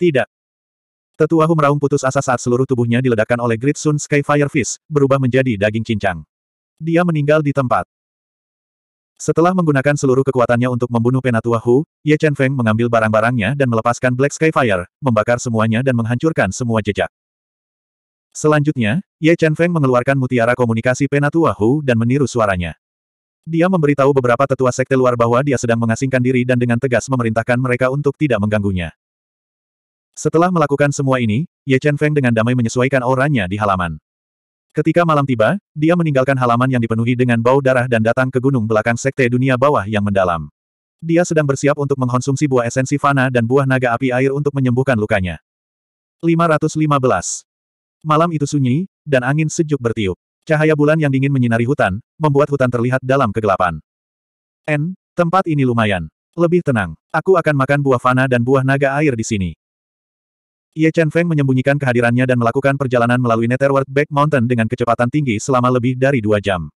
Tidak. Tetuahu meraung putus asa saat seluruh tubuhnya diledakkan oleh Great Sun Sky Fire Fist, berubah menjadi daging cincang. Dia meninggal di tempat. Setelah menggunakan seluruh kekuatannya untuk membunuh Penatuahu, Ye Chen Feng mengambil barang-barangnya dan melepaskan Black Sky Fire, membakar semuanya dan menghancurkan semua jejak. Selanjutnya, Ye Chen Feng mengeluarkan mutiara komunikasi Penatuahu dan meniru suaranya. Dia memberitahu beberapa tetua sekte luar bahwa dia sedang mengasingkan diri dan dengan tegas memerintahkan mereka untuk tidak mengganggunya. Setelah melakukan semua ini, Ye Chen Feng dengan damai menyesuaikan auranya di halaman. Ketika malam tiba, dia meninggalkan halaman yang dipenuhi dengan bau darah dan datang ke gunung belakang sekte dunia bawah yang mendalam. Dia sedang bersiap untuk mengkonsumsi buah esensi fana dan buah naga api air untuk menyembuhkan lukanya. 515. Malam itu sunyi, dan angin sejuk bertiup. Cahaya bulan yang dingin menyinari hutan, membuat hutan terlihat dalam kegelapan. N, tempat ini lumayan. Lebih tenang. Aku akan makan buah fana dan buah naga air di sini. Ye Chen Feng menyembunyikan kehadirannya dan melakukan perjalanan melalui Netherworld Back Mountain dengan kecepatan tinggi selama lebih dari dua jam.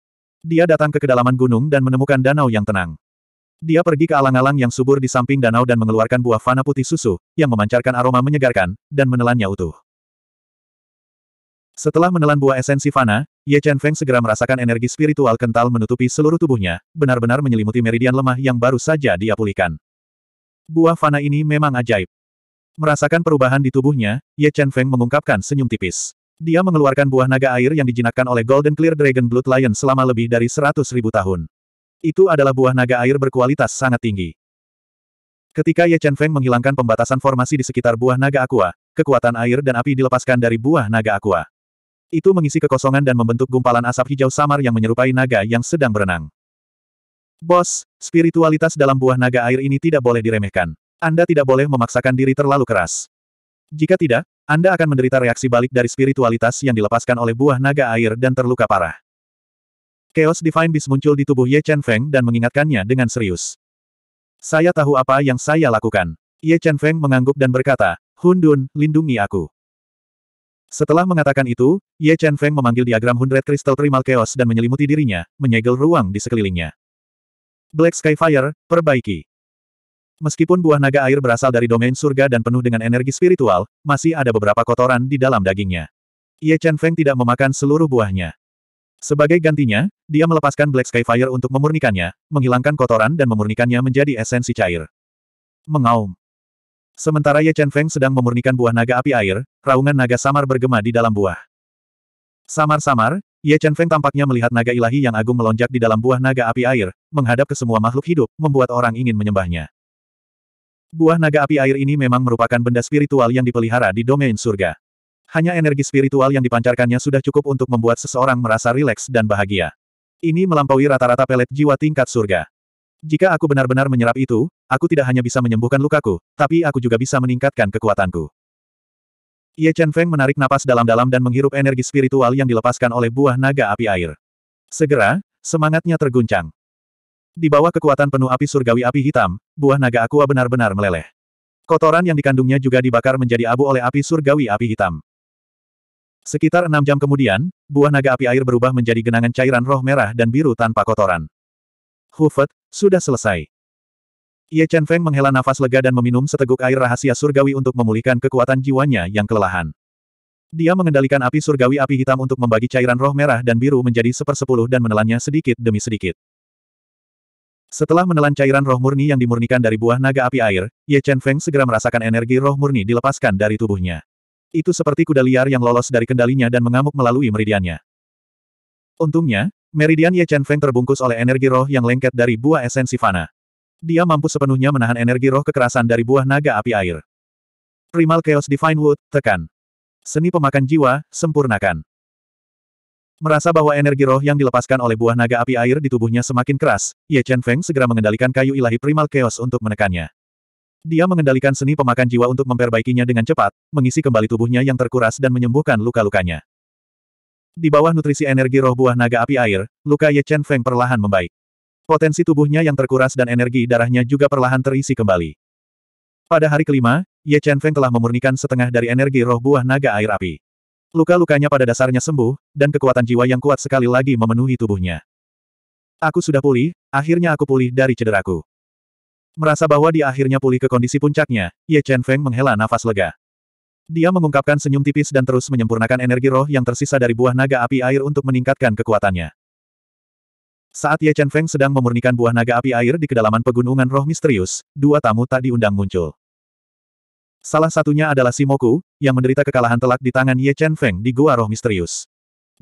Dia datang ke kedalaman gunung dan menemukan danau yang tenang. Dia pergi ke alang-alang yang subur di samping danau dan mengeluarkan buah fana putih susu, yang memancarkan aroma menyegarkan, dan menelannya utuh. Setelah menelan buah esensi fana, Ye Chen Feng segera merasakan energi spiritual kental menutupi seluruh tubuhnya, benar-benar menyelimuti meridian lemah yang baru saja dia pulihkan. Buah fana ini memang ajaib. Merasakan perubahan di tubuhnya, Ye Chen Feng mengungkapkan senyum tipis. Dia mengeluarkan buah naga air yang dijinakkan oleh Golden Clear Dragon Blood Lion selama lebih dari seratus ribu tahun. Itu adalah buah naga air berkualitas sangat tinggi. Ketika Ye Chen Feng menghilangkan pembatasan formasi di sekitar buah naga aqua, kekuatan air dan api dilepaskan dari buah naga aqua. Itu mengisi kekosongan dan membentuk gumpalan asap hijau samar yang menyerupai naga yang sedang berenang. Bos, spiritualitas dalam buah naga air ini tidak boleh diremehkan. Anda tidak boleh memaksakan diri terlalu keras. Jika tidak, Anda akan menderita reaksi balik dari spiritualitas yang dilepaskan oleh buah naga air dan terluka parah. Chaos Divine Beast muncul di tubuh Ye Chen Feng dan mengingatkannya dengan serius. Saya tahu apa yang saya lakukan. Ye Chen Feng mengangguk dan berkata, Hundun, lindungi aku. Setelah mengatakan itu, Ye Chen Feng memanggil diagram Hundred Crystal Primal Chaos dan menyelimuti dirinya, menyegel ruang di sekelilingnya. Black Sky Fire, perbaiki. Meskipun buah naga air berasal dari domain surga dan penuh dengan energi spiritual, masih ada beberapa kotoran di dalam dagingnya. Ye Chen Feng tidak memakan seluruh buahnya. Sebagai gantinya, dia melepaskan Black Sky Fire untuk memurnikannya, menghilangkan kotoran dan memurnikannya menjadi esensi cair. Mengaum. Sementara Ye Chen Feng sedang memurnikan buah naga api air, raungan naga samar bergema di dalam buah. Samar-samar, Ye Chen Feng tampaknya melihat naga ilahi yang agung melonjak di dalam buah naga api air, menghadap ke semua makhluk hidup, membuat orang ingin menyembahnya. Buah naga api air ini memang merupakan benda spiritual yang dipelihara di domain surga. Hanya energi spiritual yang dipancarkannya sudah cukup untuk membuat seseorang merasa rileks dan bahagia. Ini melampaui rata-rata pelet jiwa tingkat surga. Jika aku benar-benar menyerap itu, aku tidak hanya bisa menyembuhkan lukaku, tapi aku juga bisa meningkatkan kekuatanku. Ye Chen Feng menarik napas dalam-dalam dan menghirup energi spiritual yang dilepaskan oleh buah naga api air. Segera, semangatnya terguncang. Di bawah kekuatan penuh api surgawi api hitam, buah naga aqua benar-benar meleleh. Kotoran yang dikandungnya juga dibakar menjadi abu oleh api surgawi api hitam. Sekitar enam jam kemudian, buah naga api air berubah menjadi genangan cairan roh merah dan biru tanpa kotoran. Hufet, sudah selesai. Ye Chen Feng menghela nafas lega dan meminum seteguk air rahasia surgawi untuk memulihkan kekuatan jiwanya yang kelelahan. Dia mengendalikan api surgawi api hitam untuk membagi cairan roh merah dan biru menjadi sepersepuluh dan menelannya sedikit demi sedikit. Setelah menelan cairan roh murni yang dimurnikan dari buah naga api air, Ye Chen Feng segera merasakan energi roh murni dilepaskan dari tubuhnya. Itu seperti kuda liar yang lolos dari kendalinya dan mengamuk melalui meridiannya. Untungnya, meridian Ye Chen Feng terbungkus oleh energi roh yang lengket dari buah esensi fana. Dia mampu sepenuhnya menahan energi roh kekerasan dari buah naga api air. Primal Chaos Divine Wood, tekan. Seni pemakan jiwa, sempurnakan. Merasa bahwa energi roh yang dilepaskan oleh buah naga api air di tubuhnya semakin keras, Ye Chen Feng segera mengendalikan kayu ilahi primal chaos untuk menekannya. Dia mengendalikan seni pemakan jiwa untuk memperbaikinya dengan cepat, mengisi kembali tubuhnya yang terkuras dan menyembuhkan luka-lukanya. Di bawah nutrisi energi roh buah naga api air, luka Ye Chen Feng perlahan membaik. Potensi tubuhnya yang terkuras dan energi darahnya juga perlahan terisi kembali. Pada hari kelima, Ye Chen Feng telah memurnikan setengah dari energi roh buah naga air api. Luka-lukanya pada dasarnya sembuh, dan kekuatan jiwa yang kuat sekali lagi memenuhi tubuhnya. Aku sudah pulih, akhirnya aku pulih dari cederaku. Merasa bahwa dia akhirnya pulih ke kondisi puncaknya, Ye Chen Feng menghela nafas lega. Dia mengungkapkan senyum tipis dan terus menyempurnakan energi roh yang tersisa dari buah naga api air untuk meningkatkan kekuatannya. Saat Ye Chen Feng sedang memurnikan buah naga api air di kedalaman pegunungan roh misterius, dua tamu tak diundang muncul. Salah satunya adalah Simoku, yang menderita kekalahan telak di tangan Ye Chen Feng di Gua Roh Misterius.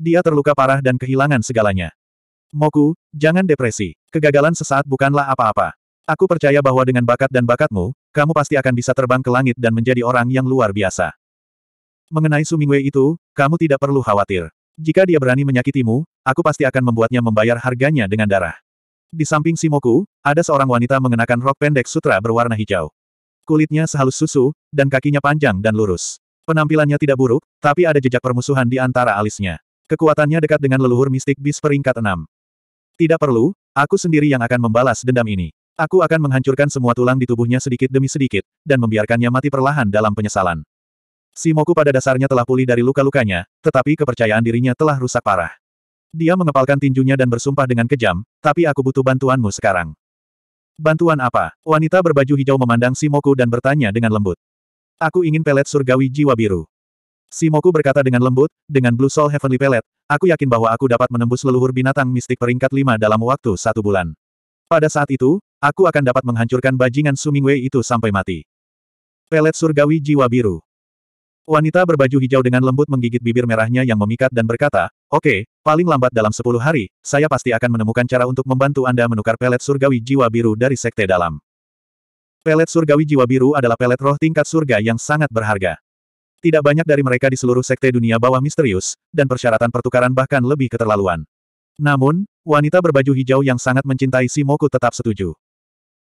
Dia terluka parah dan kehilangan segalanya. Moku, jangan depresi. Kegagalan sesaat bukanlah apa-apa. Aku percaya bahwa dengan bakat dan bakatmu, kamu pasti akan bisa terbang ke langit dan menjadi orang yang luar biasa. Mengenai Su Mingwei itu, kamu tidak perlu khawatir. Jika dia berani menyakitimu, aku pasti akan membuatnya membayar harganya dengan darah. Di samping Simoku, ada seorang wanita mengenakan rok pendek sutra berwarna hijau. Kulitnya sehalus susu, dan kakinya panjang dan lurus. Penampilannya tidak buruk, tapi ada jejak permusuhan di antara alisnya. Kekuatannya dekat dengan leluhur mistik bis peringkat 6. Tidak perlu, aku sendiri yang akan membalas dendam ini. Aku akan menghancurkan semua tulang di tubuhnya sedikit demi sedikit, dan membiarkannya mati perlahan dalam penyesalan. Si Moku pada dasarnya telah pulih dari luka-lukanya, tetapi kepercayaan dirinya telah rusak parah. Dia mengepalkan tinjunya dan bersumpah dengan kejam, tapi aku butuh bantuanmu sekarang. Bantuan apa? Wanita berbaju hijau memandang Si Moku dan bertanya dengan lembut. Aku ingin pelet surgawi jiwa biru. Si Moku berkata dengan lembut, dengan Blue Soul Heavenly Pelet, aku yakin bahwa aku dapat menembus leluhur binatang mistik peringkat lima dalam waktu satu bulan. Pada saat itu, Aku akan dapat menghancurkan bajingan Sumingwei itu sampai mati. Pelet surgawi jiwa biru. Wanita berbaju hijau dengan lembut menggigit bibir merahnya yang memikat dan berkata, Oke, paling lambat dalam 10 hari, saya pasti akan menemukan cara untuk membantu Anda menukar pelet surgawi jiwa biru dari sekte dalam. Pelet surgawi jiwa biru adalah pelet roh tingkat surga yang sangat berharga. Tidak banyak dari mereka di seluruh sekte dunia bawah misterius, dan persyaratan pertukaran bahkan lebih keterlaluan. Namun, wanita berbaju hijau yang sangat mencintai Simoku tetap setuju.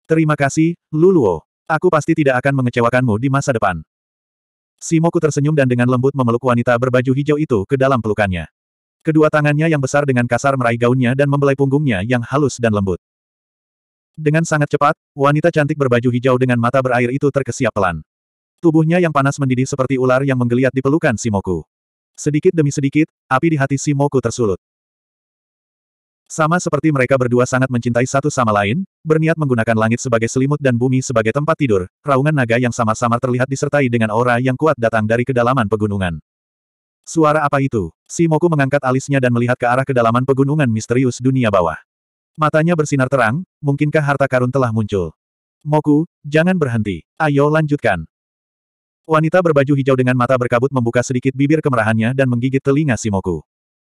Terima kasih, Luluo. Aku pasti tidak akan mengecewakanmu di masa depan. Simoku tersenyum dan dengan lembut memeluk wanita berbaju hijau itu ke dalam pelukannya. Kedua tangannya yang besar dengan kasar meraih gaunnya dan membelai punggungnya yang halus dan lembut. Dengan sangat cepat, wanita cantik berbaju hijau dengan mata berair itu terkesiap pelan. Tubuhnya yang panas mendidih seperti ular yang menggeliat di pelukan Simoku. Sedikit demi sedikit, api di hati Simoku tersulut. Sama seperti mereka berdua sangat mencintai satu sama lain, berniat menggunakan langit sebagai selimut dan bumi sebagai tempat tidur, raungan naga yang samar-samar terlihat disertai dengan aura yang kuat datang dari kedalaman pegunungan. Suara apa itu? Si Moku mengangkat alisnya dan melihat ke arah kedalaman pegunungan misterius dunia bawah. Matanya bersinar terang, mungkinkah harta karun telah muncul? Moku, jangan berhenti. Ayo lanjutkan. Wanita berbaju hijau dengan mata berkabut membuka sedikit bibir kemerahannya dan menggigit telinga Si Moku.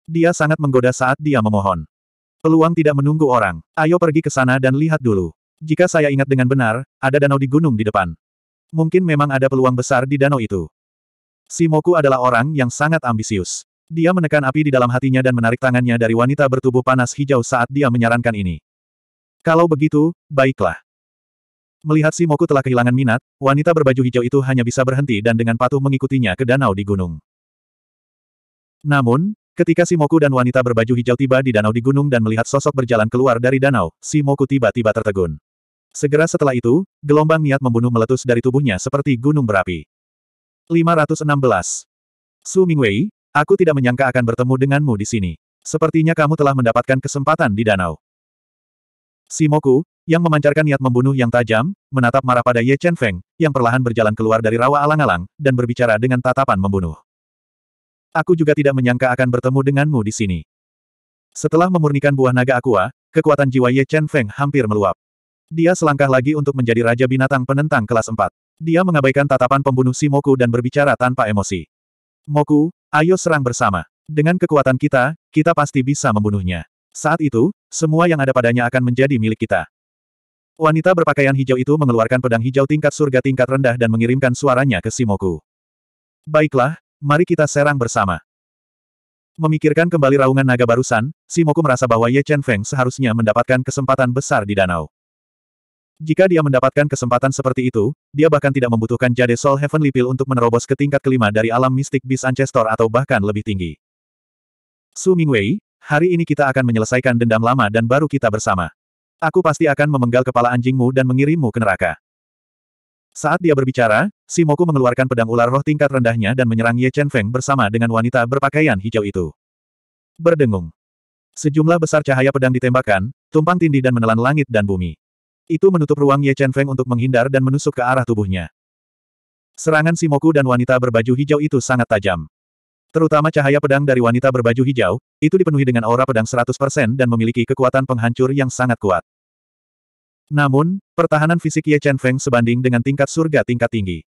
Dia sangat menggoda saat dia memohon. Peluang tidak menunggu orang. Ayo pergi ke sana dan lihat dulu. Jika saya ingat dengan benar, ada danau di gunung di depan. Mungkin memang ada peluang besar di danau itu. Simoku adalah orang yang sangat ambisius. Dia menekan api di dalam hatinya dan menarik tangannya dari wanita bertubuh panas hijau saat dia menyarankan ini. Kalau begitu, baiklah. Melihat Simoku telah kehilangan minat, wanita berbaju hijau itu hanya bisa berhenti dan dengan patuh mengikutinya ke danau di gunung. Namun, Ketika Simoku dan wanita berbaju hijau tiba di danau di gunung dan melihat sosok berjalan keluar dari danau, Simoku tiba-tiba tertegun. Segera setelah itu, gelombang niat membunuh meletus dari tubuhnya seperti gunung berapi. 516. Su Mingwei, aku tidak menyangka akan bertemu denganmu di sini. Sepertinya kamu telah mendapatkan kesempatan di danau. Simoku, yang memancarkan niat membunuh yang tajam, menatap marah pada Ye Chen Feng, yang perlahan berjalan keluar dari rawa alang-alang, dan berbicara dengan tatapan membunuh. Aku juga tidak menyangka akan bertemu denganmu di sini. Setelah memurnikan buah naga aqua, kekuatan jiwa Ye Chen Feng hampir meluap. Dia selangkah lagi untuk menjadi Raja Binatang Penentang kelas 4. Dia mengabaikan tatapan pembunuh si Moku dan berbicara tanpa emosi. Moku, ayo serang bersama. Dengan kekuatan kita, kita pasti bisa membunuhnya. Saat itu, semua yang ada padanya akan menjadi milik kita. Wanita berpakaian hijau itu mengeluarkan pedang hijau tingkat surga tingkat rendah dan mengirimkan suaranya ke Simoku. Baiklah, Mari kita serang bersama. Memikirkan kembali raungan naga barusan, Simoku merasa bahwa Ye Chen Feng seharusnya mendapatkan kesempatan besar di danau. Jika dia mendapatkan kesempatan seperti itu, dia bahkan tidak membutuhkan Jade Soul Heavenly Pill untuk menerobos ke tingkat kelima dari alam mistik Beast Ancestor atau bahkan lebih tinggi. Su Mingwei, hari ini kita akan menyelesaikan dendam lama dan baru kita bersama. Aku pasti akan memenggal kepala anjingmu dan mengirimmu ke neraka. Saat dia berbicara, Si Moku mengeluarkan pedang ular roh tingkat rendahnya dan menyerang Ye Chen Feng bersama dengan wanita berpakaian hijau itu. Berdengung. Sejumlah besar cahaya pedang ditembakkan, tumpang tindih dan menelan langit dan bumi. Itu menutup ruang Ye Chen Feng untuk menghindar dan menusuk ke arah tubuhnya. Serangan Si Moku dan wanita berbaju hijau itu sangat tajam. Terutama cahaya pedang dari wanita berbaju hijau, itu dipenuhi dengan aura pedang 100% dan memiliki kekuatan penghancur yang sangat kuat. Namun, pertahanan fisik Ye Chen Feng sebanding dengan tingkat surga tingkat tinggi.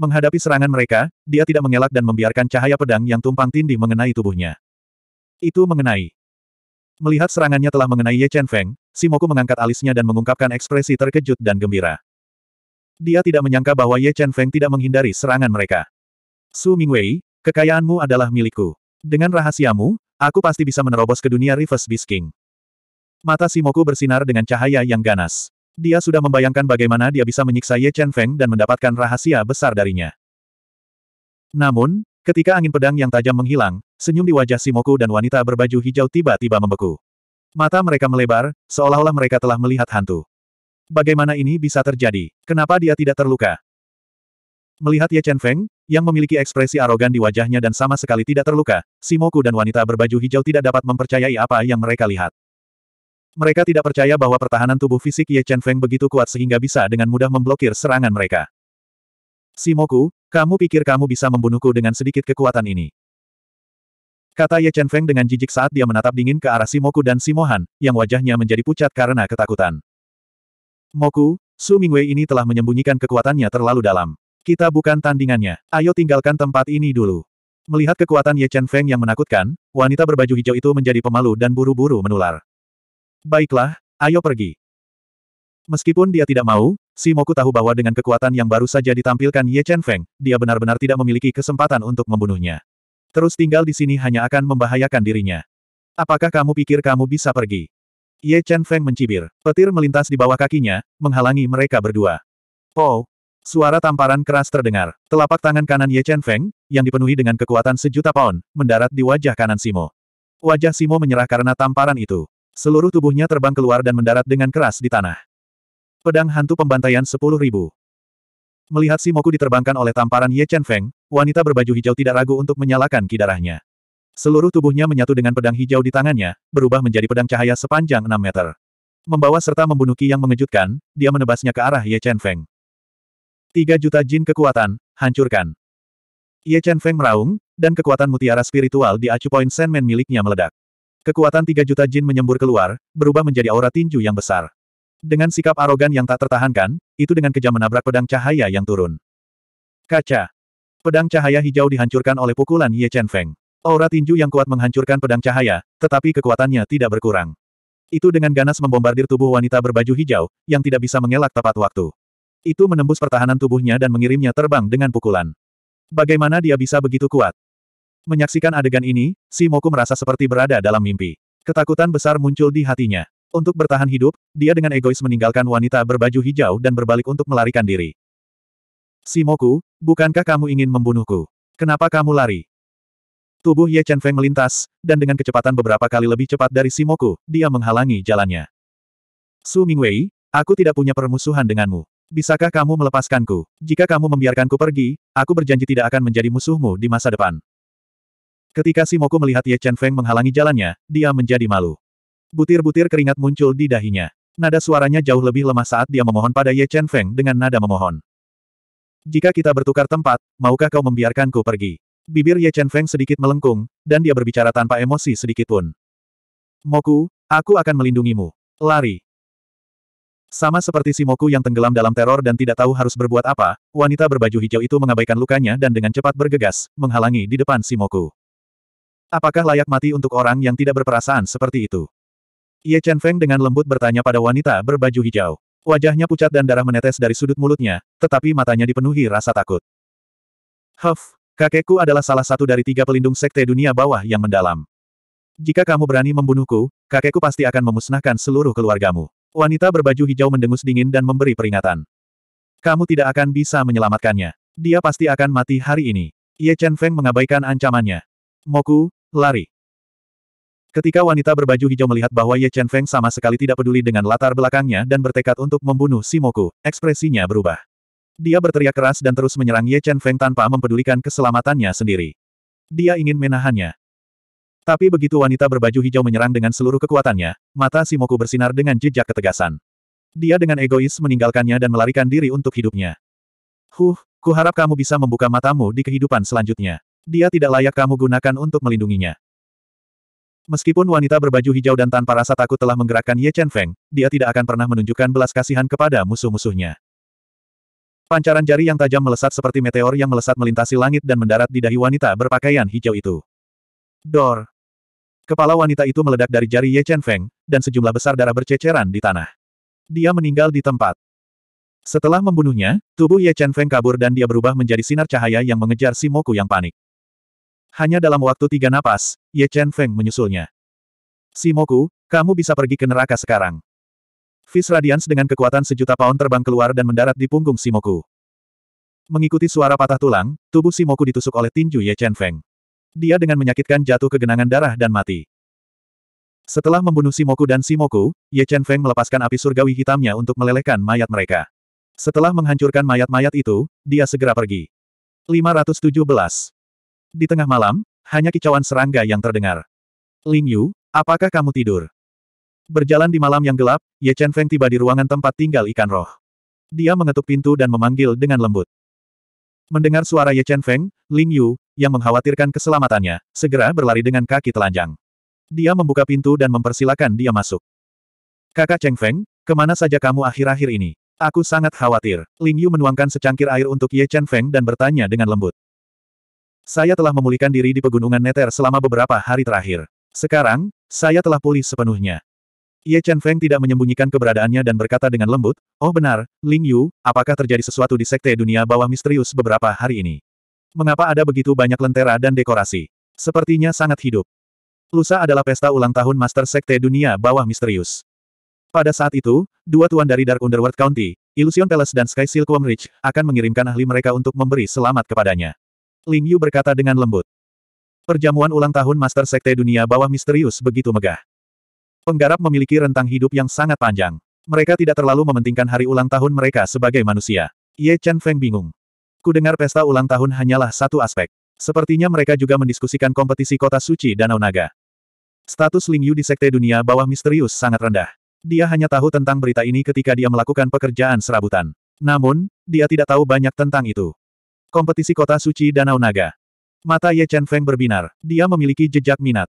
Menghadapi serangan mereka, dia tidak mengelak dan membiarkan cahaya pedang yang tumpang tindih mengenai tubuhnya. Itu mengenai. Melihat serangannya telah mengenai Ye Chen Feng, Simoku mengangkat alisnya dan mengungkapkan ekspresi terkejut dan gembira. Dia tidak menyangka bahwa Ye Chen Feng tidak menghindari serangan mereka. Su Mingwei, kekayaanmu adalah milikku. Dengan rahasiamu, aku pasti bisa menerobos ke dunia Reverse Beast King. Mata Simoku bersinar dengan cahaya yang ganas. Dia sudah membayangkan bagaimana dia bisa menyiksa Ye Chen Feng dan mendapatkan rahasia besar darinya. Namun, ketika angin pedang yang tajam menghilang, senyum di wajah Simoku dan wanita berbaju hijau tiba-tiba membeku. Mata mereka melebar, seolah-olah mereka telah melihat hantu. Bagaimana ini bisa terjadi? Kenapa dia tidak terluka? Melihat Ye Chen Feng, yang memiliki ekspresi arogan di wajahnya dan sama sekali tidak terluka, Simoku dan wanita berbaju hijau tidak dapat mempercayai apa yang mereka lihat. Mereka tidak percaya bahwa pertahanan tubuh fisik Ye Chen Feng begitu kuat sehingga bisa dengan mudah memblokir serangan mereka. Simoku, kamu pikir kamu bisa membunuhku dengan sedikit kekuatan ini. Kata Ye Chen Feng dengan jijik saat dia menatap dingin ke arah Simoku dan Simohan, yang wajahnya menjadi pucat karena ketakutan. Moku, Su Mingwei ini telah menyembunyikan kekuatannya terlalu dalam. Kita bukan tandingannya. Ayo tinggalkan tempat ini dulu. Melihat kekuatan Ye Chen Feng yang menakutkan, wanita berbaju hijau itu menjadi pemalu dan buru-buru menular. Baiklah, ayo pergi. Meskipun dia tidak mau, Si Moku tahu bahwa dengan kekuatan yang baru saja ditampilkan Ye Chen Feng, dia benar-benar tidak memiliki kesempatan untuk membunuhnya. Terus tinggal di sini hanya akan membahayakan dirinya. Apakah kamu pikir kamu bisa pergi? Ye Chen Feng mencibir. Petir melintas di bawah kakinya, menghalangi mereka berdua. Oh! Suara tamparan keras terdengar. Telapak tangan kanan Ye Chen Feng, yang dipenuhi dengan kekuatan sejuta pound, mendarat di wajah kanan Simo. Wajah Simo menyerah karena tamparan itu. Seluruh tubuhnya terbang keluar dan mendarat dengan keras di tanah. Pedang hantu pembantaian sepuluh ribu. Melihat si Moku diterbangkan oleh tamparan Ye Chen Feng, wanita berbaju hijau tidak ragu untuk menyalakan kidarahnya. Seluruh tubuhnya menyatu dengan pedang hijau di tangannya, berubah menjadi pedang cahaya sepanjang 6 meter. Membawa serta membunuh Ki yang mengejutkan, dia menebasnya ke arah Ye Chen Feng. Tiga juta jin kekuatan, hancurkan. Ye Chen Feng meraung, dan kekuatan mutiara spiritual di Acu Point Sandman miliknya meledak. Kekuatan tiga juta jin menyembur keluar, berubah menjadi aura tinju yang besar. Dengan sikap arogan yang tak tertahankan, itu dengan kejam menabrak pedang cahaya yang turun. Kaca. Pedang cahaya hijau dihancurkan oleh pukulan Ye Chen Feng. Aura tinju yang kuat menghancurkan pedang cahaya, tetapi kekuatannya tidak berkurang. Itu dengan ganas membombardir tubuh wanita berbaju hijau, yang tidak bisa mengelak tepat waktu. Itu menembus pertahanan tubuhnya dan mengirimnya terbang dengan pukulan. Bagaimana dia bisa begitu kuat? Menyaksikan adegan ini, si Moku merasa seperti berada dalam mimpi. Ketakutan besar muncul di hatinya. Untuk bertahan hidup, dia dengan egois meninggalkan wanita berbaju hijau dan berbalik untuk melarikan diri. Simoku, bukankah kamu ingin membunuhku? Kenapa kamu lari? Tubuh Ye Chen Feng melintas, dan dengan kecepatan beberapa kali lebih cepat dari Simoku, dia menghalangi jalannya. Su Mingwei, aku tidak punya permusuhan denganmu. Bisakah kamu melepaskanku? Jika kamu membiarkanku pergi, aku berjanji tidak akan menjadi musuhmu di masa depan. Ketika Simoku melihat Ye Chen Feng menghalangi jalannya, dia menjadi malu. Butir-butir keringat muncul di dahinya. Nada suaranya jauh lebih lemah saat dia memohon pada Ye Chen Feng dengan nada memohon. Jika kita bertukar tempat, maukah kau membiarkanku pergi? Bibir Ye Chen Feng sedikit melengkung, dan dia berbicara tanpa emosi sedikit pun. Moku, aku akan melindungimu. Lari. Sama seperti si Moku yang tenggelam dalam teror dan tidak tahu harus berbuat apa, wanita berbaju hijau itu mengabaikan lukanya dan dengan cepat bergegas, menghalangi di depan si Moku. Apakah layak mati untuk orang yang tidak berperasaan seperti itu? Ye Chen Feng dengan lembut bertanya pada wanita berbaju hijau. Wajahnya pucat dan darah menetes dari sudut mulutnya, tetapi matanya dipenuhi rasa takut. Huff, kakekku adalah salah satu dari tiga pelindung sekte dunia bawah yang mendalam. Jika kamu berani membunuhku, kakekku pasti akan memusnahkan seluruh keluargamu. Wanita berbaju hijau mendengus dingin dan memberi peringatan. Kamu tidak akan bisa menyelamatkannya. Dia pasti akan mati hari ini. Ye Chen Feng mengabaikan ancamannya. Moku, lari. Ketika wanita berbaju hijau melihat bahwa Ye Chen Feng sama sekali tidak peduli dengan latar belakangnya dan bertekad untuk membunuh Simoku, ekspresinya berubah. Dia berteriak keras dan terus menyerang Ye Chen Feng tanpa mempedulikan keselamatannya sendiri. Dia ingin menahannya. Tapi begitu wanita berbaju hijau menyerang dengan seluruh kekuatannya, mata Simoku bersinar dengan jejak ketegasan. Dia dengan egois meninggalkannya dan melarikan diri untuk hidupnya. Huh, kuharap kamu bisa membuka matamu di kehidupan selanjutnya. Dia tidak layak kamu gunakan untuk melindunginya. Meskipun wanita berbaju hijau dan tanpa rasa takut telah menggerakkan Ye Chen Feng, dia tidak akan pernah menunjukkan belas kasihan kepada musuh-musuhnya. Pancaran jari yang tajam melesat seperti meteor yang melesat melintasi langit dan mendarat di dahi wanita berpakaian hijau itu. Dor. Kepala wanita itu meledak dari jari Ye Chen Feng, dan sejumlah besar darah berceceran di tanah. Dia meninggal di tempat. Setelah membunuhnya, tubuh Ye Chen Feng kabur dan dia berubah menjadi sinar cahaya yang mengejar si Moku yang panik. Hanya dalam waktu tiga napas, Ye Chen Feng menyusulnya. Si Moku, kamu bisa pergi ke neraka sekarang. Fist Radiance dengan kekuatan sejuta pound terbang keluar dan mendarat di punggung Simoku. Mengikuti suara patah tulang, tubuh Simoku ditusuk oleh tinju Ye Chen Feng. Dia dengan menyakitkan jatuh ke genangan darah dan mati. Setelah membunuh Simoku dan Simoku, Ye Chen Feng melepaskan api surgawi hitamnya untuk melelehkan mayat mereka. Setelah menghancurkan mayat-mayat itu, dia segera pergi. 517. Di tengah malam, hanya kicauan serangga yang terdengar. Ling Yu, apakah kamu tidur? Berjalan di malam yang gelap, Ye Chen Feng tiba di ruangan tempat tinggal ikan roh. Dia mengetuk pintu dan memanggil dengan lembut. Mendengar suara Ye Chen Feng, Ling Yu, yang mengkhawatirkan keselamatannya, segera berlari dengan kaki telanjang. Dia membuka pintu dan mempersilakan dia masuk. Kakak Cheng Feng, ke mana saja kamu akhir-akhir ini? Aku sangat khawatir. Ling Yu menuangkan secangkir air untuk Ye Chen Feng dan bertanya dengan lembut. Saya telah memulihkan diri di pegunungan Neter selama beberapa hari terakhir. Sekarang, saya telah pulih sepenuhnya. Ye Chen Feng tidak menyembunyikan keberadaannya dan berkata dengan lembut, Oh benar, Ling Yu, apakah terjadi sesuatu di sekte dunia bawah misterius beberapa hari ini? Mengapa ada begitu banyak lentera dan dekorasi? Sepertinya sangat hidup. Lusa adalah pesta ulang tahun Master Sekte Dunia Bawah Misterius. Pada saat itu, dua tuan dari Dark Underworld County, Illusion Palace dan Sky Silkworm Ridge, akan mengirimkan ahli mereka untuk memberi selamat kepadanya. Ling Yu berkata dengan lembut. Perjamuan ulang tahun Master Sekte Dunia Bawah Misterius begitu megah. Penggarap memiliki rentang hidup yang sangat panjang. Mereka tidak terlalu mementingkan hari ulang tahun mereka sebagai manusia. Ye Chen Feng bingung. Kudengar pesta ulang tahun hanyalah satu aspek. Sepertinya mereka juga mendiskusikan kompetisi kota suci Danau Naga. Status Ling Yu di Sekte Dunia Bawah Misterius sangat rendah. Dia hanya tahu tentang berita ini ketika dia melakukan pekerjaan serabutan. Namun, dia tidak tahu banyak tentang itu. Kompetisi kota suci Danau Naga. Mata Ye Chen Feng berbinar. Dia memiliki jejak minat.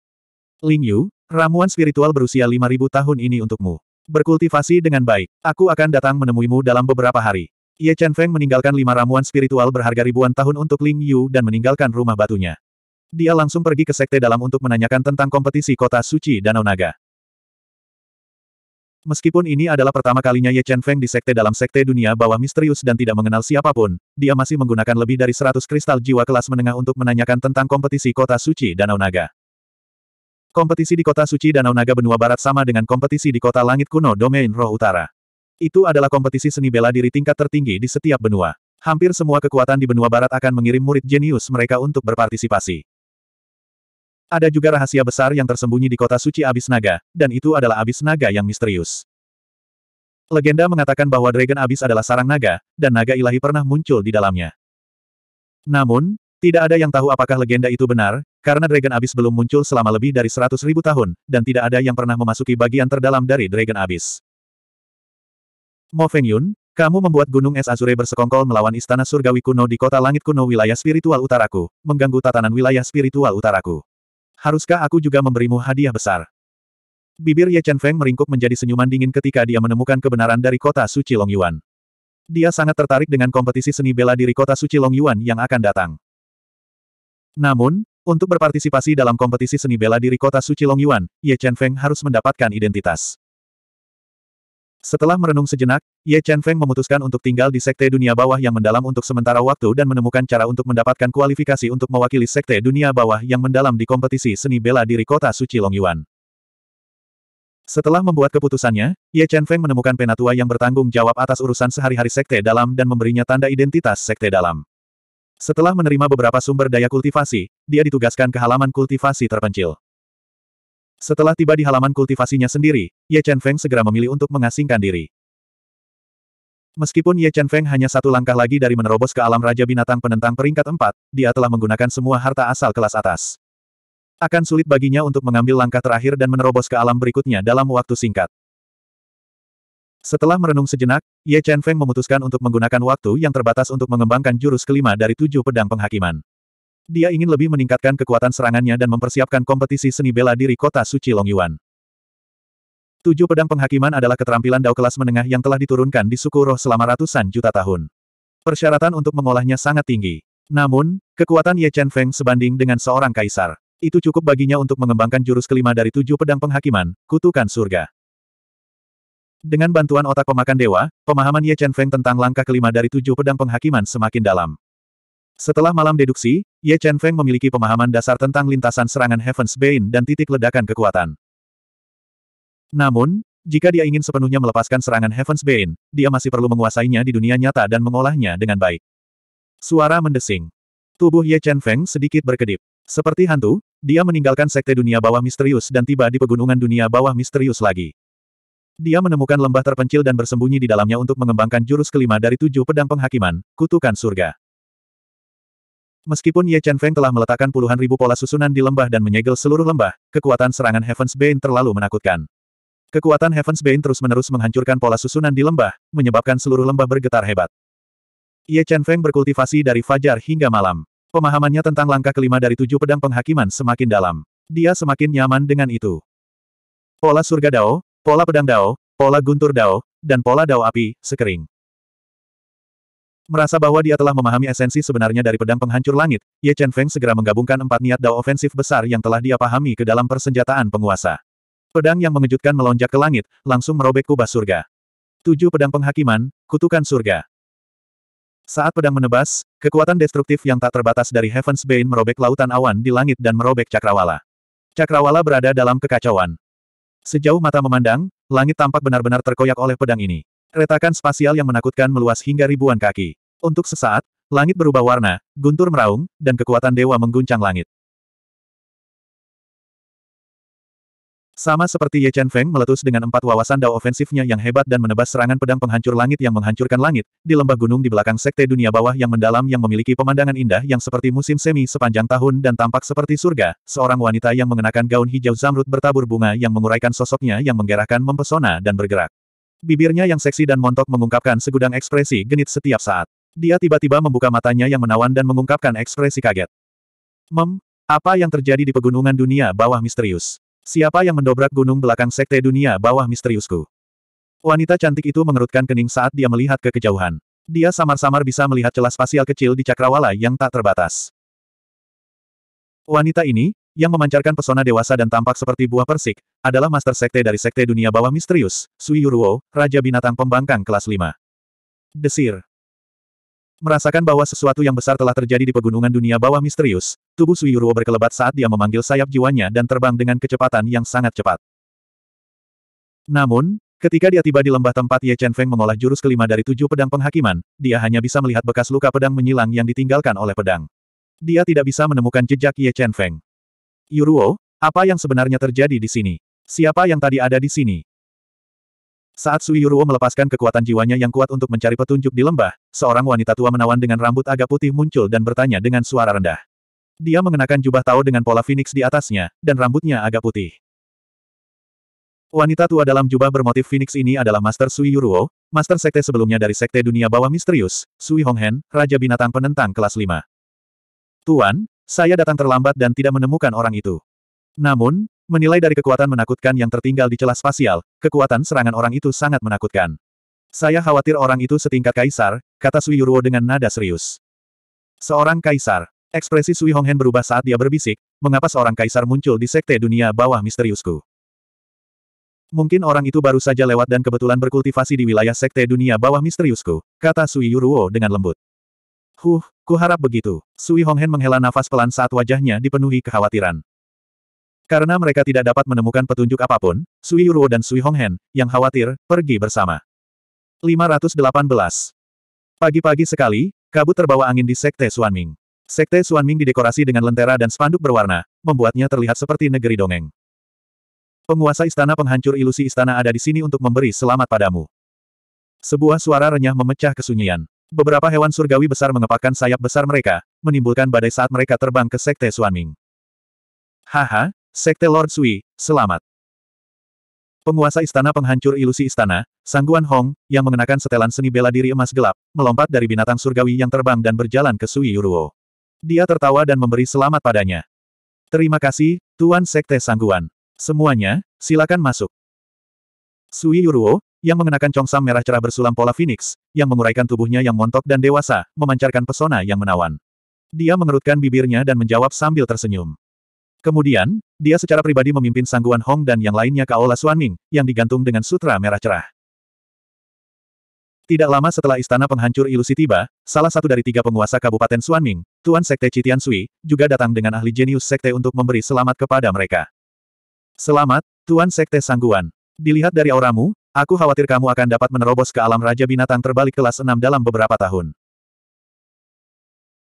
Ling Yu, Ramuan spiritual berusia 5000 tahun ini untukmu. Berkultivasi dengan baik. Aku akan datang menemuimu dalam beberapa hari. Ye Chen Feng meninggalkan lima ramuan spiritual berharga ribuan tahun untuk Ling Yu dan meninggalkan rumah batunya. Dia langsung pergi ke sekte dalam untuk menanyakan tentang kompetisi kota suci Danau Naga. Meskipun ini adalah pertama kalinya Ye Chen Feng di sekte dalam sekte dunia bawah misterius dan tidak mengenal siapa pun, dia masih menggunakan lebih dari 100 kristal jiwa kelas menengah untuk menanyakan tentang kompetisi kota suci Danau Naga. Kompetisi di kota suci Danau Naga Benua Barat sama dengan kompetisi di kota langit kuno domain roh utara. Itu adalah kompetisi seni bela diri tingkat tertinggi di setiap benua. Hampir semua kekuatan di benua barat akan mengirim murid jenius mereka untuk berpartisipasi. Ada juga rahasia besar yang tersembunyi di kota suci Abis Naga, dan itu adalah Abis Naga yang misterius. Legenda mengatakan bahwa Dragon Abis adalah sarang naga, dan naga ilahi pernah muncul di dalamnya. Namun, tidak ada yang tahu apakah legenda itu benar, karena Dragon Abyss belum muncul selama lebih dari seratus ribu tahun, dan tidak ada yang pernah memasuki bagian terdalam dari Dragon Abyss. Mo Fengyun, kamu membuat Gunung Es Azure bersekongkol melawan Istana Surgawi kuno di kota langit kuno wilayah spiritual utaraku, mengganggu tatanan wilayah spiritual utaraku. Haruskah aku juga memberimu hadiah besar? Bibir Ye Chen Feng meringkuk menjadi senyuman dingin ketika dia menemukan kebenaran dari kota suci Long Yuan. Dia sangat tertarik dengan kompetisi seni bela diri kota suci Long Yuan yang akan datang. Namun, untuk berpartisipasi dalam kompetisi seni bela diri kota suci Long Yuan, Ye Chen Feng harus mendapatkan identitas. Setelah merenung sejenak, Ye Chen Feng memutuskan untuk tinggal di sekte dunia bawah yang mendalam untuk sementara waktu dan menemukan cara untuk mendapatkan kualifikasi untuk mewakili sekte dunia bawah yang mendalam di kompetisi seni bela diri kota suci Long Yuan. Setelah membuat keputusannya, Ye Chen Feng menemukan penatua yang bertanggung jawab atas urusan sehari-hari sekte dalam dan memberinya tanda identitas sekte dalam. Setelah menerima beberapa sumber daya kultivasi, dia ditugaskan ke halaman kultivasi terpencil. Setelah tiba di halaman kultivasinya sendiri, Ye Chen Feng segera memilih untuk mengasingkan diri. Meskipun Ye Chen Feng hanya satu langkah lagi dari menerobos ke alam Raja Binatang penentang peringkat empat, dia telah menggunakan semua harta asal kelas atas. Akan sulit baginya untuk mengambil langkah terakhir dan menerobos ke alam berikutnya dalam waktu singkat. Setelah merenung sejenak, Ye Chen Feng memutuskan untuk menggunakan waktu yang terbatas untuk mengembangkan jurus kelima dari tujuh pedang penghakiman. Dia ingin lebih meningkatkan kekuatan serangannya dan mempersiapkan kompetisi seni bela diri kota suci Long Yuan. Tujuh pedang penghakiman adalah keterampilan dao kelas menengah yang telah diturunkan di suku roh selama ratusan juta tahun. Persyaratan untuk mengolahnya sangat tinggi. Namun, kekuatan Ye Chen Feng sebanding dengan seorang kaisar. Itu cukup baginya untuk mengembangkan jurus kelima dari tujuh pedang penghakiman, kutukan surga. Dengan bantuan otak pemakan dewa, pemahaman Ye Chen Feng tentang langkah kelima dari tujuh pedang penghakiman semakin dalam. Setelah malam deduksi, Ye Chen Feng memiliki pemahaman dasar tentang lintasan serangan Heaven's Bane dan titik ledakan kekuatan. Namun, jika dia ingin sepenuhnya melepaskan serangan Heaven's Bane, dia masih perlu menguasainya di dunia nyata dan mengolahnya dengan baik. Suara mendesing. Tubuh Ye Chen Feng sedikit berkedip. Seperti hantu, dia meninggalkan sekte dunia bawah misterius dan tiba di pegunungan dunia bawah misterius lagi. Dia menemukan lembah terpencil dan bersembunyi di dalamnya untuk mengembangkan jurus kelima dari tujuh pedang penghakiman, kutukan surga. Meskipun Ye Chen Feng telah meletakkan puluhan ribu pola susunan di lembah dan menyegel seluruh lembah, kekuatan serangan Heaven's Bane terlalu menakutkan. Kekuatan Heaven's Bane terus-menerus menghancurkan pola susunan di lembah, menyebabkan seluruh lembah bergetar hebat. Ye Chen Feng berkultivasi dari fajar hingga malam. Pemahamannya tentang langkah kelima dari tujuh pedang penghakiman semakin dalam. Dia semakin nyaman dengan itu. Pola surga Dao, pola pedang Dao, pola guntur Dao, dan pola Dao api, sekering. Merasa bahwa dia telah memahami esensi sebenarnya dari pedang penghancur langit, Ye Chen Feng segera menggabungkan empat niat Dao ofensif besar yang telah dia pahami ke dalam persenjataan penguasa. Pedang yang mengejutkan melonjak ke langit, langsung merobek kubah surga. Tujuh pedang penghakiman, kutukan surga. Saat pedang menebas, kekuatan destruktif yang tak terbatas dari Heaven's Bane merobek lautan awan di langit dan merobek cakrawala. Cakrawala berada dalam kekacauan. Sejauh mata memandang, langit tampak benar-benar terkoyak oleh pedang ini. Retakan spasial yang menakutkan meluas hingga ribuan kaki. Untuk sesaat, langit berubah warna, guntur meraung, dan kekuatan dewa mengguncang langit. Sama seperti Ye Chen Feng meletus dengan empat wawasan dao ofensifnya yang hebat dan menebas serangan pedang penghancur langit yang menghancurkan langit, di lembah gunung di belakang sekte dunia bawah yang mendalam yang memiliki pemandangan indah yang seperti musim semi sepanjang tahun dan tampak seperti surga, seorang wanita yang mengenakan gaun hijau zamrud bertabur bunga yang menguraikan sosoknya yang menggerahkan mempesona dan bergerak. Bibirnya yang seksi dan montok mengungkapkan segudang ekspresi genit setiap saat. Dia tiba-tiba membuka matanya yang menawan dan mengungkapkan ekspresi kaget. Mem, apa yang terjadi di pegunungan dunia bawah misterius? Siapa yang mendobrak gunung belakang sekte dunia bawah misteriusku? Wanita cantik itu mengerutkan kening saat dia melihat ke kejauhan. Dia samar-samar bisa melihat celah spasial kecil di cakrawala yang tak terbatas. Wanita ini, yang memancarkan pesona dewasa dan tampak seperti buah persik, adalah master sekte dari sekte dunia bawah misterius, Sui Yuruo, Raja Binatang Pembangkang kelas 5. Desir. Merasakan bahwa sesuatu yang besar telah terjadi di pegunungan dunia bawah misterius, tubuh Sui Yuruo berkelebat saat dia memanggil sayap jiwanya dan terbang dengan kecepatan yang sangat cepat. Namun, ketika dia tiba di lembah tempat Ye Chen Feng mengolah jurus kelima dari tujuh pedang penghakiman, dia hanya bisa melihat bekas luka pedang menyilang yang ditinggalkan oleh pedang. Dia tidak bisa menemukan jejak Ye Chen Feng. Yuruo, apa yang sebenarnya terjadi di sini? Siapa yang tadi ada di sini? Saat Sui Yuruo melepaskan kekuatan jiwanya yang kuat untuk mencari petunjuk di lembah, seorang wanita tua menawan dengan rambut agak putih muncul dan bertanya dengan suara rendah. Dia mengenakan jubah tao dengan pola phoenix di atasnya, dan rambutnya agak putih. Wanita tua dalam jubah bermotif phoenix ini adalah Master Sui Yuruo, Master Sekte sebelumnya dari Sekte Dunia Bawah Misterius, Sui Honghen, Raja Binatang Penentang kelas 5. Tuan, saya datang terlambat dan tidak menemukan orang itu. Namun, Menilai dari kekuatan menakutkan yang tertinggal di celah spasial, kekuatan serangan orang itu sangat menakutkan. Saya khawatir orang itu setingkat kaisar, kata Sui Yuruo dengan nada serius. Seorang kaisar. Ekspresi Sui Honghen berubah saat dia berbisik, mengapa seorang kaisar muncul di sekte dunia bawah misteriusku. Mungkin orang itu baru saja lewat dan kebetulan berkultivasi di wilayah sekte dunia bawah misteriusku, kata Sui Yuruo dengan lembut. Huh, kuharap begitu. Sui Honghen menghela nafas pelan saat wajahnya dipenuhi kekhawatiran. Karena mereka tidak dapat menemukan petunjuk apa pun, Sui Yuruo dan Sui Honghen, yang khawatir, pergi bersama. 518. Pagi-pagi sekali, kabut terbawa angin di Sekte Suanming. Sekte Suanming didekorasi dengan lentera dan spanduk berwarna, membuatnya terlihat seperti negeri dongeng. Penguasa istana penghancur ilusi istana ada di sini untuk memberi selamat padamu. Sebuah suara renyah memecah kesunyian. Beberapa hewan surgawi besar mengepakkan sayap besar mereka, menimbulkan badai saat mereka terbang ke Sekte Suanming. Haha, Sekte Lord Sui, selamat. Penguasa istana penghancur ilusi istana, Sangguan Hong, yang mengenakan setelan seni bela diri emas gelap, melompat dari binatang surgawi yang terbang dan berjalan ke Sui Yuruo. Dia tertawa dan memberi selamat padanya. Terima kasih, Tuan Sekte Sangguan. Semuanya, silakan masuk. Sui Yuruo, yang mengenakan congsam merah cerah bersulam pola Phoenix, yang menguraikan tubuhnya yang montok dan dewasa, memancarkan pesona yang menawan. Dia mengerutkan bibirnya dan menjawab sambil tersenyum. Kemudian, dia secara pribadi memimpin Sangguan Hong dan yang lainnya ke Aula Xuanming, yang digantung dengan sutra merah cerah. Tidak lama setelah istana penghancur ilusi tiba, salah satu dari tiga penguasa Kabupaten Xuanming, Tuan Sekte Citian Sui, juga datang dengan ahli jenius sekte untuk memberi selamat kepada mereka. Selamat, Tuan Sekte Sangguan. Dilihat dari auramu, aku khawatir kamu akan dapat menerobos ke alam Raja Binatang terbalik kelas 6 dalam beberapa tahun.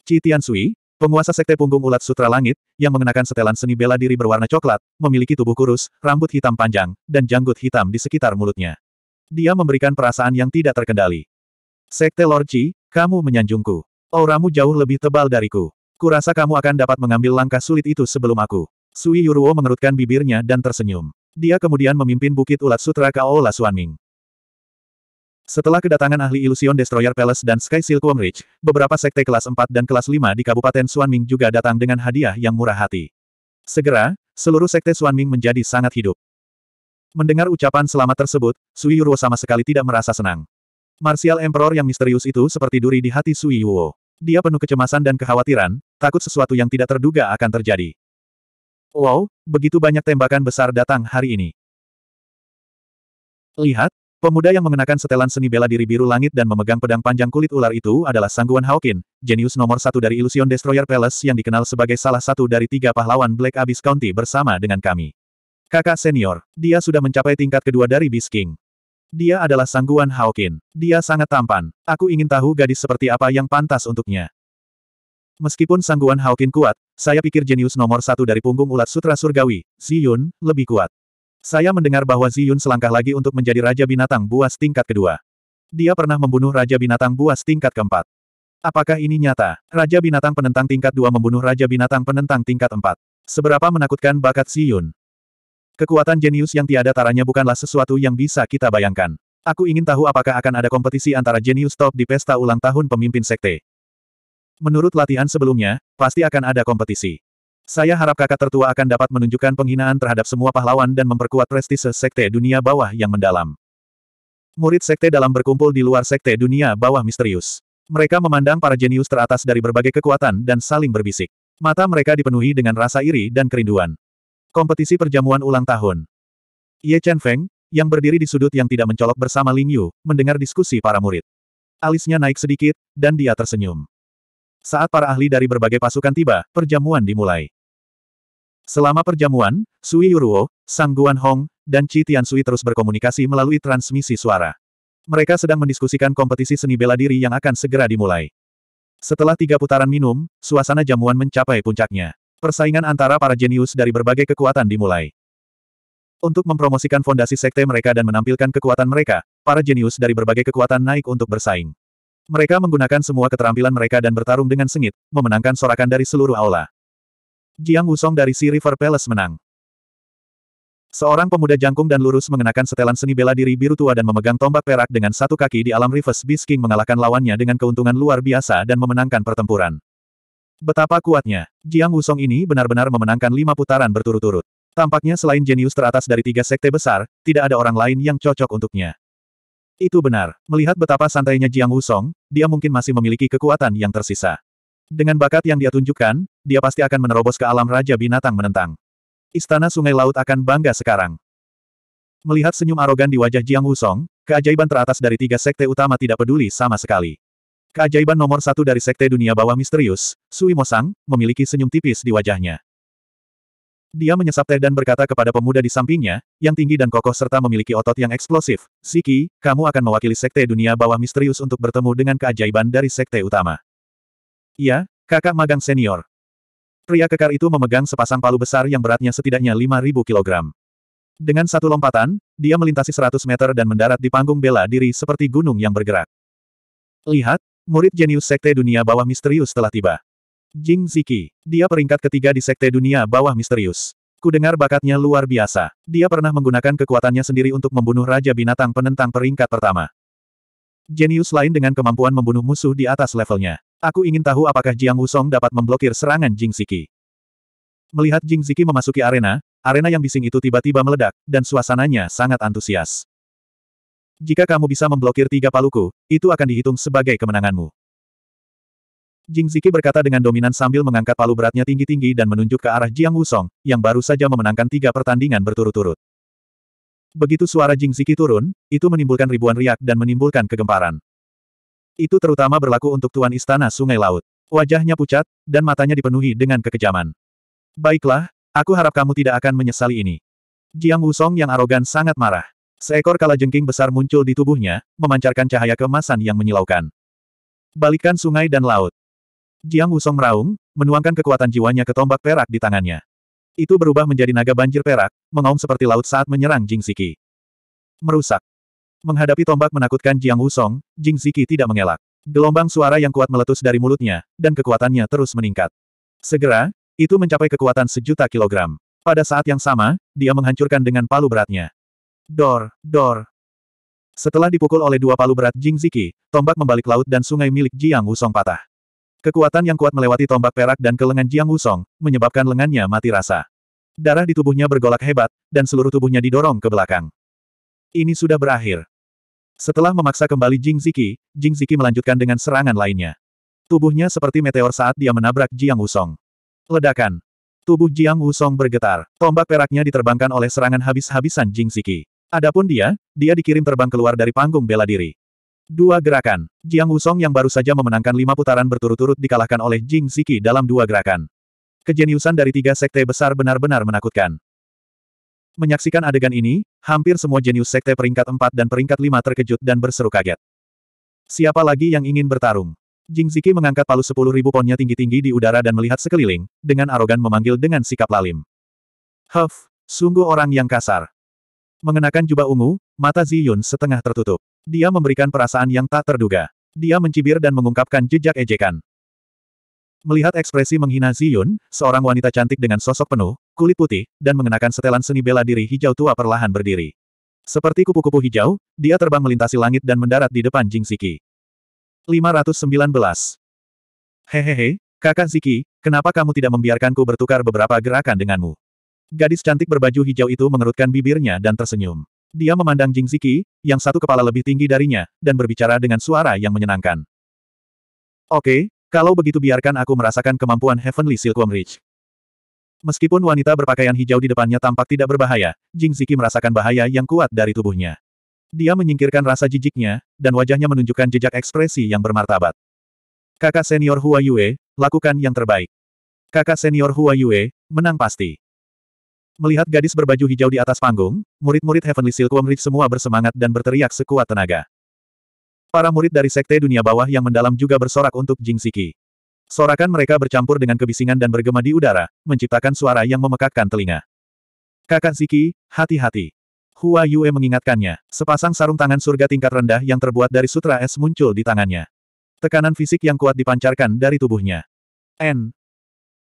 Citian Sui, Penguasa sekte punggung ulat sutra langit, yang mengenakan setelan seni bela diri berwarna coklat, memiliki tubuh kurus, rambut hitam panjang, dan janggut hitam di sekitar mulutnya. Dia memberikan perasaan yang tidak terkendali. Sekte Lord Chi, kamu menyanjungku. Auramu jauh lebih tebal dariku. Kurasa kamu akan dapat mengambil langkah sulit itu sebelum aku. Sui Yuruo mengerutkan bibirnya dan tersenyum. Dia kemudian memimpin Bukit Ulat Sutra ke Aola Suanming. Setelah kedatangan ahli Illusion Destroyer Palace dan Sky Silkworm Ridge, beberapa sekte kelas 4 dan kelas 5 di Kabupaten Suanming juga datang dengan hadiah yang murah hati. Segera, seluruh sekte Suanming menjadi sangat hidup. Mendengar ucapan selamat tersebut, Sui Yuruo sama sekali tidak merasa senang. Martial Emperor yang misterius itu seperti duri di hati Sui Yuruo. Dia penuh kecemasan dan kekhawatiran, takut sesuatu yang tidak terduga akan terjadi. Wow, begitu banyak tembakan besar datang hari ini. Lihat, Pemuda yang mengenakan setelan seni bela diri biru langit dan memegang pedang panjang kulit ular itu adalah Sangguan Hawkin, jenius nomor satu dari Illusion Destroyer Palace yang dikenal sebagai salah satu dari tiga pahlawan Black Abyss County bersama dengan kami. Kakak senior, dia sudah mencapai tingkat kedua dari Beast King. Dia adalah Sangguan Hawkin. Dia sangat tampan. Aku ingin tahu gadis seperti apa yang pantas untuknya. Meskipun Sangguan Hawkin kuat, saya pikir jenius nomor satu dari punggung ulat sutra surgawi, Ziyun, lebih kuat. Saya mendengar bahwa Ziyun selangkah lagi untuk menjadi Raja Binatang Buas tingkat kedua. Dia pernah membunuh Raja Binatang Buas tingkat keempat. Apakah ini nyata? Raja Binatang Penentang tingkat dua membunuh Raja Binatang Penentang tingkat empat. Seberapa menakutkan bakat Ziyun? Kekuatan jenius yang tiada taranya bukanlah sesuatu yang bisa kita bayangkan. Aku ingin tahu apakah akan ada kompetisi antara jenius top di pesta ulang tahun pemimpin sekte. Menurut latihan sebelumnya, pasti akan ada kompetisi. Saya harap kakak tertua akan dapat menunjukkan penghinaan terhadap semua pahlawan dan memperkuat prestise sekte dunia bawah yang mendalam. Murid sekte dalam berkumpul di luar sekte dunia bawah misterius. Mereka memandang para jenius teratas dari berbagai kekuatan dan saling berbisik. Mata mereka dipenuhi dengan rasa iri dan kerinduan. Kompetisi perjamuan ulang tahun. Ye Chen Feng, yang berdiri di sudut yang tidak mencolok bersama Ling Yu, mendengar diskusi para murid. Alisnya naik sedikit, dan dia tersenyum. Saat para ahli dari berbagai pasukan tiba, perjamuan dimulai. Selama perjamuan, Sui Yuruo, Sang Guan Hong, dan Chi Tiansui terus berkomunikasi melalui transmisi suara. Mereka sedang mendiskusikan kompetisi seni bela diri yang akan segera dimulai. Setelah tiga putaran minum, suasana jamuan mencapai puncaknya. Persaingan antara para jenius dari berbagai kekuatan dimulai. Untuk mempromosikan fondasi sekte mereka dan menampilkan kekuatan mereka, para jenius dari berbagai kekuatan naik untuk bersaing. Mereka menggunakan semua keterampilan mereka dan bertarung dengan sengit, memenangkan sorakan dari seluruh aula. Jiang Wusong dari Sea River Palace menang. Seorang pemuda jangkung dan lurus mengenakan setelan seni bela diri biru tua dan memegang tombak perak dengan satu kaki di alam Reverse Beast King mengalahkan lawannya dengan keuntungan luar biasa dan memenangkan pertempuran. Betapa kuatnya, Jiang Wusong ini benar-benar memenangkan lima putaran berturut-turut. Tampaknya selain jenius teratas dari tiga sekte besar, tidak ada orang lain yang cocok untuknya. Itu benar, melihat betapa santainya Jiang Wusong, dia mungkin masih memiliki kekuatan yang tersisa. Dengan bakat yang dia tunjukkan, dia pasti akan menerobos ke alam Raja Binatang menentang. Istana Sungai Laut akan bangga sekarang. Melihat senyum arogan di wajah Jiang Wusong, keajaiban teratas dari tiga sekte utama tidak peduli sama sekali. Keajaiban nomor satu dari sekte dunia bawah misterius, Sui Mosang, memiliki senyum tipis di wajahnya. Dia menyesap teh dan berkata kepada pemuda di sampingnya, yang tinggi dan kokoh serta memiliki otot yang eksplosif, Siki, kamu akan mewakili sekte dunia bawah misterius untuk bertemu dengan keajaiban dari sekte utama. Iya, kakak magang senior. Pria kekar itu memegang sepasang palu besar yang beratnya setidaknya 5.000 kg. Dengan satu lompatan, dia melintasi 100 meter dan mendarat di panggung bela diri seperti gunung yang bergerak. Lihat, murid jenius sekte dunia bawah misterius telah tiba. Jing Ziki, dia peringkat ketiga di sekte dunia bawah misterius. Kudengar bakatnya luar biasa. Dia pernah menggunakan kekuatannya sendiri untuk membunuh Raja Binatang penentang peringkat pertama. Jenius lain dengan kemampuan membunuh musuh di atas levelnya. Aku ingin tahu apakah Jiang Wusong dapat memblokir serangan Jing Ziki. Melihat Jing Ziki memasuki arena, arena yang bising itu tiba-tiba meledak, dan suasananya sangat antusias. Jika kamu bisa memblokir tiga paluku, itu akan dihitung sebagai kemenanganmu. Jing Ziki berkata dengan dominan sambil mengangkat palu beratnya tinggi-tinggi dan menunjuk ke arah Jiang Wusong, yang baru saja memenangkan tiga pertandingan berturut-turut. Begitu suara Jing Ziki turun, itu menimbulkan ribuan riak dan menimbulkan kegemparan. Itu terutama berlaku untuk Tuan Istana Sungai Laut. Wajahnya pucat, dan matanya dipenuhi dengan kekejaman. Baiklah, aku harap kamu tidak akan menyesali ini. Jiang Wusong yang arogan sangat marah. Seekor kalajengking besar muncul di tubuhnya, memancarkan cahaya kemasan yang menyilaukan. Balikkan sungai dan laut. Jiang Wusong meraung, menuangkan kekuatan jiwanya ke tombak perak di tangannya. Itu berubah menjadi naga banjir perak, mengaum seperti laut saat menyerang Jing Siki. Merusak. Menghadapi tombak menakutkan Jiang Wusong, Jing Siki tidak mengelak. Gelombang suara yang kuat meletus dari mulutnya, dan kekuatannya terus meningkat. Segera, itu mencapai kekuatan sejuta kilogram. Pada saat yang sama, dia menghancurkan dengan palu beratnya. Dor, dor. Setelah dipukul oleh dua palu berat Jing Ziki, tombak membalik laut dan sungai milik Jiang Wusong patah. Kekuatan yang kuat melewati tombak perak dan ke lengan Jiang Wusong, menyebabkan lengannya mati rasa. Darah di tubuhnya bergolak hebat, dan seluruh tubuhnya didorong ke belakang. Ini sudah berakhir. Setelah memaksa kembali Jing Ziki, Jing Ziki melanjutkan dengan serangan lainnya. Tubuhnya seperti meteor saat dia menabrak Jiang Wusong. Ledakan. Tubuh Jiang Wusong bergetar. Tombak peraknya diterbangkan oleh serangan habis-habisan Jing Ziki. Adapun dia, dia dikirim terbang keluar dari panggung bela diri. Dua gerakan. Jiang Wusong yang baru saja memenangkan lima putaran berturut-turut dikalahkan oleh Jing Ziki dalam dua gerakan. Kejeniusan dari tiga sekte besar benar-benar menakutkan. Menyaksikan adegan ini, hampir semua jenius sekte peringkat empat dan peringkat lima terkejut dan berseru kaget. Siapa lagi yang ingin bertarung? Jing Ziki mengangkat palu sepuluh ribu ponnya tinggi-tinggi di udara dan melihat sekeliling, dengan arogan memanggil dengan sikap lalim. Huff, sungguh orang yang kasar. Mengenakan jubah ungu, mata Ziyun setengah tertutup. Dia memberikan perasaan yang tak terduga. Dia mencibir dan mengungkapkan jejak ejekan. Melihat ekspresi menghina Ziyun, seorang wanita cantik dengan sosok penuh, kulit putih, dan mengenakan setelan seni bela diri hijau tua perlahan berdiri. Seperti kupu-kupu hijau, dia terbang melintasi langit dan mendarat di depan Jing Siki. 519. Hehehe, kakak Ziki, kenapa kamu tidak membiarkanku bertukar beberapa gerakan denganmu? Gadis cantik berbaju hijau itu mengerutkan bibirnya dan tersenyum. Dia memandang Jing Ziki, yang satu kepala lebih tinggi darinya, dan berbicara dengan suara yang menyenangkan. Oke, kalau begitu biarkan aku merasakan kemampuan Heavenly Silkworm Reach. Meskipun wanita berpakaian hijau di depannya tampak tidak berbahaya, Jing Ziki merasakan bahaya yang kuat dari tubuhnya. Dia menyingkirkan rasa jijiknya, dan wajahnya menunjukkan jejak ekspresi yang bermartabat. Kakak senior Hua Yue, lakukan yang terbaik. Kakak senior Hua Yue, menang pasti. Melihat gadis berbaju hijau di atas panggung, murid-murid Heavenly Silkworm Reach semua bersemangat dan berteriak sekuat tenaga. Para murid dari Sekte Dunia Bawah yang mendalam juga bersorak untuk Jing Siki. Sorakan mereka bercampur dengan kebisingan dan bergema di udara, menciptakan suara yang memekakkan telinga. Kakak Ziki, hati-hati. Hua Yue mengingatkannya, sepasang sarung tangan surga tingkat rendah yang terbuat dari sutra es muncul di tangannya. Tekanan fisik yang kuat dipancarkan dari tubuhnya. N.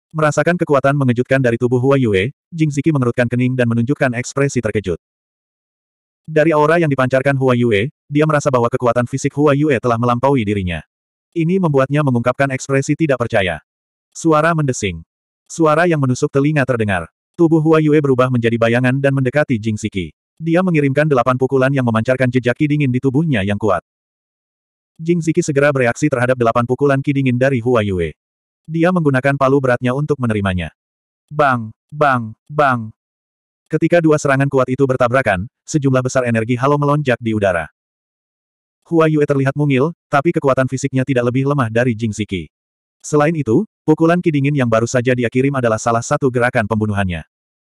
Merasakan kekuatan mengejutkan dari tubuh Hua Yue, Jing Ziki mengerutkan kening dan menunjukkan ekspresi terkejut. Dari aura yang dipancarkan Hua Yue, dia merasa bahwa kekuatan fisik Hua Yue telah melampaui dirinya. Ini membuatnya mengungkapkan ekspresi tidak percaya. Suara mendesing. Suara yang menusuk telinga terdengar. Tubuh Hua Yue berubah menjadi bayangan dan mendekati Jing Ziki. Dia mengirimkan delapan pukulan yang memancarkan jejak ki dingin di tubuhnya yang kuat. Jing Ziki segera bereaksi terhadap delapan pukulan ki dingin dari Hua Yue. Dia menggunakan palu beratnya untuk menerimanya. Bang, bang, bang. Ketika dua serangan kuat itu bertabrakan, sejumlah besar energi halo melonjak di udara. Hua Yue terlihat mungil, tapi kekuatan fisiknya tidak lebih lemah dari Jing Siki. Selain itu, pukulan ki dingin yang baru saja dia kirim adalah salah satu gerakan pembunuhannya.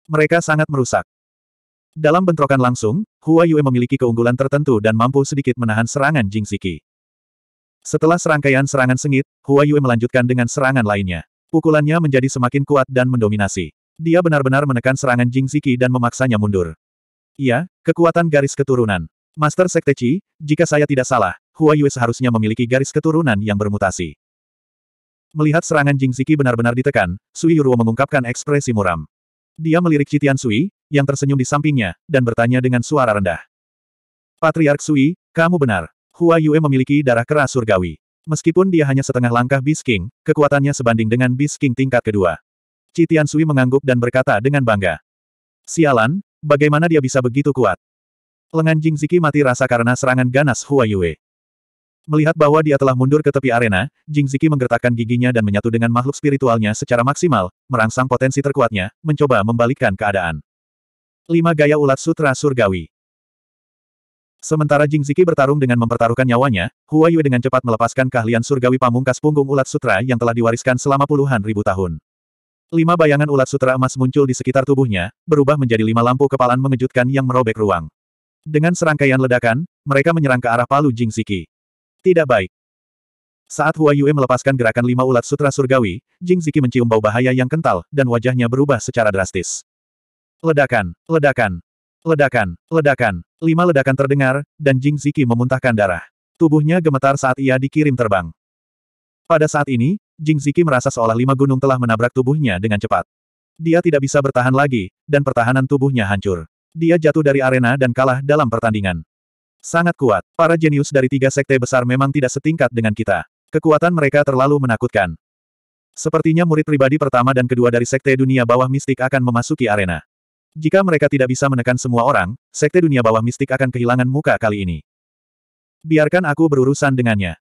Mereka sangat merusak. Dalam bentrokan langsung, Hua Yue memiliki keunggulan tertentu dan mampu sedikit menahan serangan Jing Siki. Setelah serangkaian serangan sengit, Hua Yue melanjutkan dengan serangan lainnya. Pukulannya menjadi semakin kuat dan mendominasi. Dia benar-benar menekan serangan Jing Ziki dan memaksanya mundur. Iya, kekuatan garis keturunan. Master Sekte Qi, jika saya tidak salah, Hua Yue seharusnya memiliki garis keturunan yang bermutasi. Melihat serangan Jing Ziki benar-benar ditekan, Sui Yuruo mengungkapkan ekspresi muram. Dia melirik Citian Sui, yang tersenyum di sampingnya, dan bertanya dengan suara rendah. Patriark Sui, kamu benar. Hua Yue memiliki darah keras surgawi. Meskipun dia hanya setengah langkah Beast King, kekuatannya sebanding dengan Beast King tingkat kedua. Citian Sui mengangguk dan berkata dengan bangga. Sialan, bagaimana dia bisa begitu kuat? Lengan Jing Ziki mati rasa karena serangan ganas Hua Yue. Melihat bahwa dia telah mundur ke tepi arena, Jing Ziki menggertakkan giginya dan menyatu dengan makhluk spiritualnya secara maksimal, merangsang potensi terkuatnya, mencoba membalikkan keadaan. Lima Gaya Ulat Sutra Surgawi Sementara Jing Ziki bertarung dengan mempertaruhkan nyawanya, Hua Yue dengan cepat melepaskan keahlian surgawi pamungkas punggung ulat sutra yang telah diwariskan selama puluhan ribu tahun. Lima bayangan ulat sutra emas muncul di sekitar tubuhnya, berubah menjadi lima lampu kepalan mengejutkan yang merobek ruang. Dengan serangkaian ledakan, mereka menyerang ke arah palu Jing Ziki. Tidak baik. Saat Hua Yue melepaskan gerakan lima ulat sutra surgawi, Jing Ziki mencium bau bahaya yang kental, dan wajahnya berubah secara drastis. Ledakan, ledakan, ledakan, ledakan. Lima ledakan terdengar, dan Jing Ziki memuntahkan darah. Tubuhnya gemetar saat ia dikirim terbang. Pada saat ini, Jing Ziki merasa seolah lima gunung telah menabrak tubuhnya dengan cepat. Dia tidak bisa bertahan lagi, dan pertahanan tubuhnya hancur. Dia jatuh dari arena dan kalah dalam pertandingan. Sangat kuat, para jenius dari tiga sekte besar memang tidak setingkat dengan kita. Kekuatan mereka terlalu menakutkan. Sepertinya murid pribadi pertama dan kedua dari sekte dunia bawah mistik akan memasuki arena. Jika mereka tidak bisa menekan semua orang, sekte dunia bawah mistik akan kehilangan muka kali ini. Biarkan aku berurusan dengannya.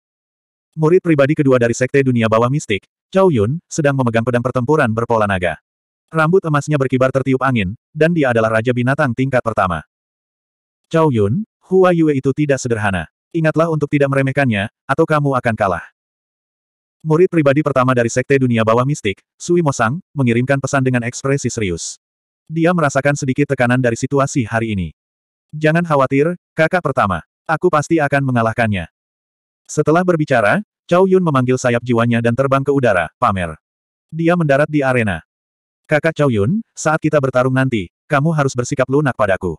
Murid pribadi kedua dari sekte dunia bawah mistik, Chow Yun, sedang memegang pedang pertempuran berpola naga. Rambut emasnya berkibar tertiup angin, dan dia adalah Raja Binatang tingkat pertama. Chow Yun, Hua Yue itu tidak sederhana. Ingatlah untuk tidak meremehkannya, atau kamu akan kalah. Murid pribadi pertama dari Sekte Dunia Bawah Mistik, Sui Mosang, mengirimkan pesan dengan ekspresi serius. Dia merasakan sedikit tekanan dari situasi hari ini. Jangan khawatir, kakak pertama. Aku pasti akan mengalahkannya. Setelah berbicara, Chow Yun memanggil sayap jiwanya dan terbang ke udara, pamer. Dia mendarat di arena. Kakak Chow Yun, saat kita bertarung nanti, kamu harus bersikap lunak padaku.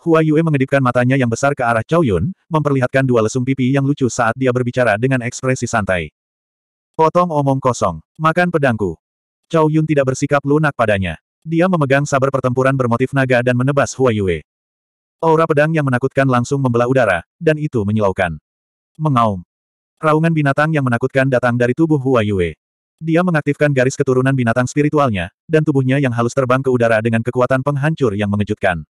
Hua Yue mengedipkan matanya yang besar ke arah Chow Yun, memperlihatkan dua lesung pipi yang lucu saat dia berbicara dengan ekspresi santai. Potong omong kosong. Makan pedangku. Chow Yun tidak bersikap lunak padanya. Dia memegang saber pertempuran bermotif naga dan menebas Hua Yue. Aura pedang yang menakutkan langsung membelah udara, dan itu menyilaukan. Mengaum. Raungan binatang yang menakutkan datang dari tubuh Hua Yue. Dia mengaktifkan garis keturunan binatang spiritualnya, dan tubuhnya yang halus terbang ke udara dengan kekuatan penghancur yang mengejutkan.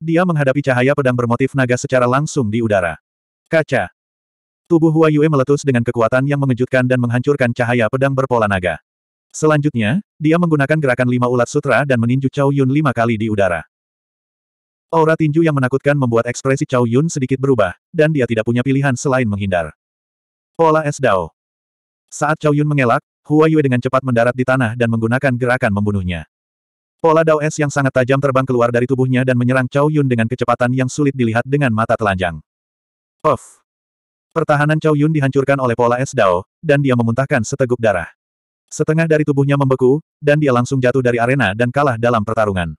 Dia menghadapi cahaya pedang bermotif naga secara langsung di udara. Kaca. Tubuh Hua Yue meletus dengan kekuatan yang mengejutkan dan menghancurkan cahaya pedang berpola naga. Selanjutnya, dia menggunakan gerakan lima ulat sutra dan meninju Chow Yun lima kali di udara. Aura tinju yang menakutkan membuat ekspresi Chow Yun sedikit berubah, dan dia tidak punya pilihan selain menghindar. Pola es Dao. Saat Chow Yun mengelak, Hua Yue dengan cepat mendarat di tanah dan menggunakan gerakan membunuhnya. Pola Dao es yang sangat tajam terbang keluar dari tubuhnya dan menyerang Chow Yun dengan kecepatan yang sulit dilihat dengan mata telanjang. Off. Pertahanan Chow Yun dihancurkan oleh pola es Dao, dan dia memuntahkan seteguk darah. Setengah dari tubuhnya membeku, dan dia langsung jatuh dari arena dan kalah dalam pertarungan.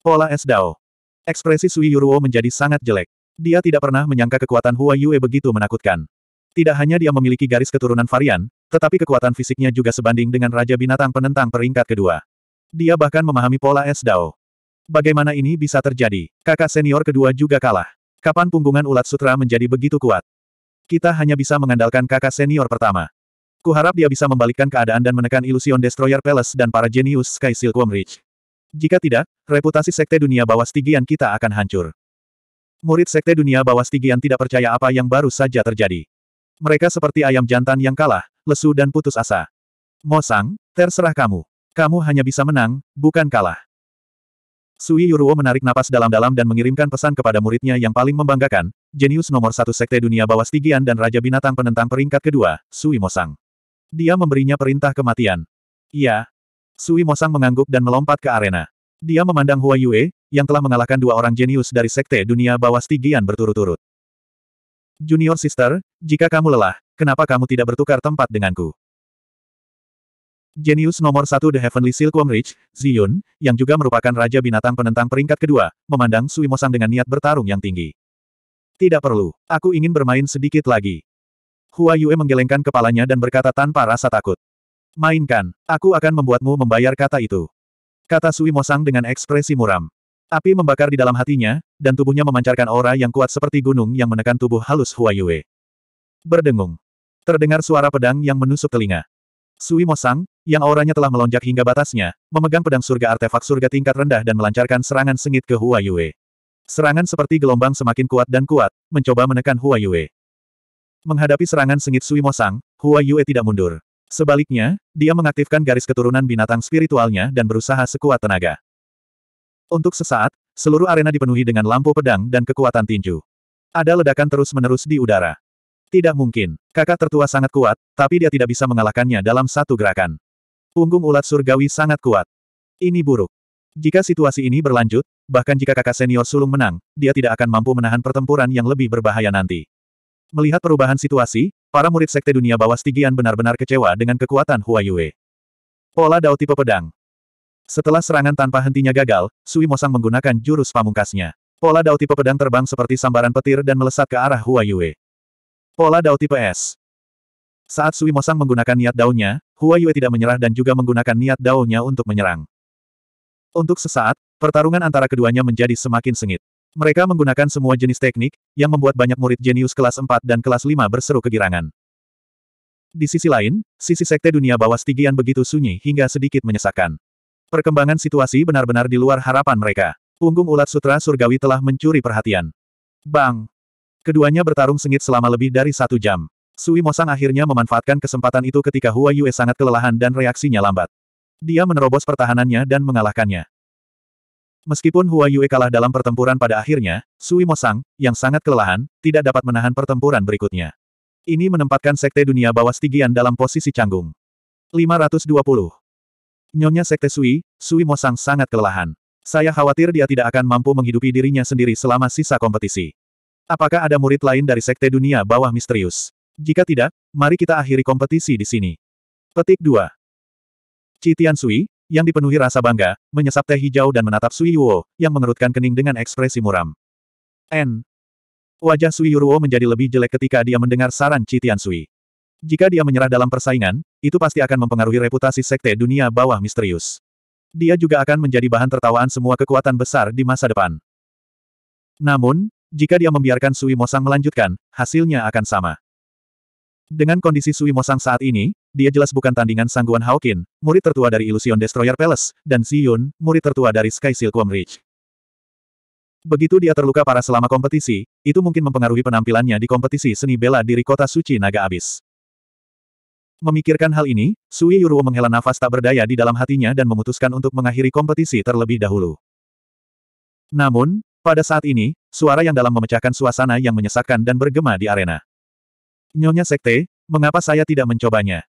Pola es Dao. Ekspresi Sui Yuruo menjadi sangat jelek. Dia tidak pernah menyangka kekuatan Hua Yue begitu menakutkan. Tidak hanya dia memiliki garis keturunan varian, tetapi kekuatan fisiknya juga sebanding dengan Raja Binatang penentang peringkat kedua. Dia bahkan memahami pola es Dao. Bagaimana ini bisa terjadi? Kakak senior kedua juga kalah. Kapan punggungan ulat sutra menjadi begitu kuat? Kita hanya bisa mengandalkan kakak senior pertama. Kuharap dia bisa membalikkan keadaan dan menekan ilusion Destroyer Palace dan para jenius Sky Silkworm Ridge. Jika tidak, reputasi Sekte Dunia Bawah Stygian kita akan hancur. Murid Sekte Dunia Bawah Stygian tidak percaya apa yang baru saja terjadi. Mereka seperti ayam jantan yang kalah, lesu dan putus asa. Mosang, terserah kamu. Kamu hanya bisa menang, bukan kalah. Sui Yuruo menarik napas dalam-dalam dan mengirimkan pesan kepada muridnya yang paling membanggakan, jenius nomor satu Sekte Dunia Bawah Stygian dan Raja Binatang Penentang peringkat kedua, Sui Mosang. Dia memberinya perintah kematian. Iya. Sui Mosang mengangguk dan melompat ke arena. Dia memandang Hua Yue, yang telah mengalahkan dua orang jenius dari sekte dunia bawah Stygian berturut-turut. Junior Sister, jika kamu lelah, kenapa kamu tidak bertukar tempat denganku? Jenius nomor satu The Heavenly Silkworm Ridge, Ziyun, yang juga merupakan Raja Binatang Penentang peringkat kedua, memandang Sui Mosang dengan niat bertarung yang tinggi. Tidak perlu, aku ingin bermain sedikit lagi. Hua Yue menggelengkan kepalanya dan berkata tanpa rasa takut. Mainkan, aku akan membuatmu membayar kata itu. Kata Sui Mosang dengan ekspresi muram. Api membakar di dalam hatinya, dan tubuhnya memancarkan aura yang kuat seperti gunung yang menekan tubuh halus Hua Yue. Berdengung. Terdengar suara pedang yang menusuk telinga. Sui Mosang, yang auranya telah melonjak hingga batasnya, memegang pedang surga artefak surga tingkat rendah dan melancarkan serangan sengit ke Hua Yue. Serangan seperti gelombang semakin kuat dan kuat, mencoba menekan Hua Yue. Menghadapi serangan sengit Sui Mosang, Hua Yue tidak mundur. Sebaliknya, dia mengaktifkan garis keturunan binatang spiritualnya dan berusaha sekuat tenaga. Untuk sesaat, seluruh arena dipenuhi dengan lampu pedang dan kekuatan tinju. Ada ledakan terus-menerus di udara. Tidak mungkin. Kakak tertua sangat kuat, tapi dia tidak bisa mengalahkannya dalam satu gerakan. Punggung ulat surgawi sangat kuat. Ini buruk. Jika situasi ini berlanjut, bahkan jika kakak senior sulung menang, dia tidak akan mampu menahan pertempuran yang lebih berbahaya nanti. Melihat perubahan situasi, para murid Sekte Dunia Bawah Stigian benar-benar kecewa dengan kekuatan Hua Yue. Pola Dao tipe pedang. Setelah serangan tanpa hentinya gagal, Sui Mosang menggunakan jurus pamungkasnya. Pola Dao tipe pedang terbang seperti sambaran petir dan melesat ke arah Hua Yue. Pola Dao tipe S. Saat Sui Mosang menggunakan niat daunnya, Hua Yue tidak menyerah dan juga menggunakan niat daunnya untuk menyerang. Untuk sesaat, pertarungan antara keduanya menjadi semakin sengit. Mereka menggunakan semua jenis teknik, yang membuat banyak murid jenius kelas 4 dan kelas 5 berseru kegirangan. Di sisi lain, sisi sekte dunia bawah Stigian begitu sunyi hingga sedikit menyesakan. Perkembangan situasi benar-benar di luar harapan mereka. Punggung ulat sutra surgawi telah mencuri perhatian. Bang! Keduanya bertarung sengit selama lebih dari satu jam. Sui Mosang akhirnya memanfaatkan kesempatan itu ketika Hua Yue sangat kelelahan dan reaksinya lambat. Dia menerobos pertahanannya dan mengalahkannya. Meskipun Hua Yue kalah dalam pertempuran pada akhirnya, Sui Mosang, yang sangat kelelahan, tidak dapat menahan pertempuran berikutnya. Ini menempatkan Sekte Dunia Bawah Stigian dalam posisi canggung. 520. Nyonya Sekte Sui, Sui Mosang sangat kelelahan. Saya khawatir dia tidak akan mampu menghidupi dirinya sendiri selama sisa kompetisi. Apakah ada murid lain dari Sekte Dunia Bawah Misterius? Jika tidak, mari kita akhiri kompetisi di sini. Petik 2. Citian Sui, yang dipenuhi rasa bangga, menyesap teh hijau dan menatap Sui Yuo, yang mengerutkan kening dengan ekspresi muram. N. Wajah Sui Yuo menjadi lebih jelek ketika dia mendengar saran Citian Sui. Jika dia menyerah dalam persaingan, itu pasti akan mempengaruhi reputasi sekte dunia bawah misterius. Dia juga akan menjadi bahan tertawaan semua kekuatan besar di masa depan. Namun, jika dia membiarkan Sui Mosang melanjutkan, hasilnya akan sama. Dengan kondisi Sui Mosang saat ini, dia jelas bukan tandingan Sangguan Hawkin, murid tertua dari Illusion Destroyer Palace, dan Si Yun, murid tertua dari Sky Silkworm Ridge. Begitu dia terluka parah selama kompetisi, itu mungkin mempengaruhi penampilannya di kompetisi seni bela diri kota suci naga abis. Memikirkan hal ini, Sui Yuruo menghela nafas tak berdaya di dalam hatinya dan memutuskan untuk mengakhiri kompetisi terlebih dahulu. Namun, pada saat ini, suara yang dalam memecahkan suasana yang menyesakkan dan bergema di arena. Nyonya Sekte, mengapa saya tidak mencobanya?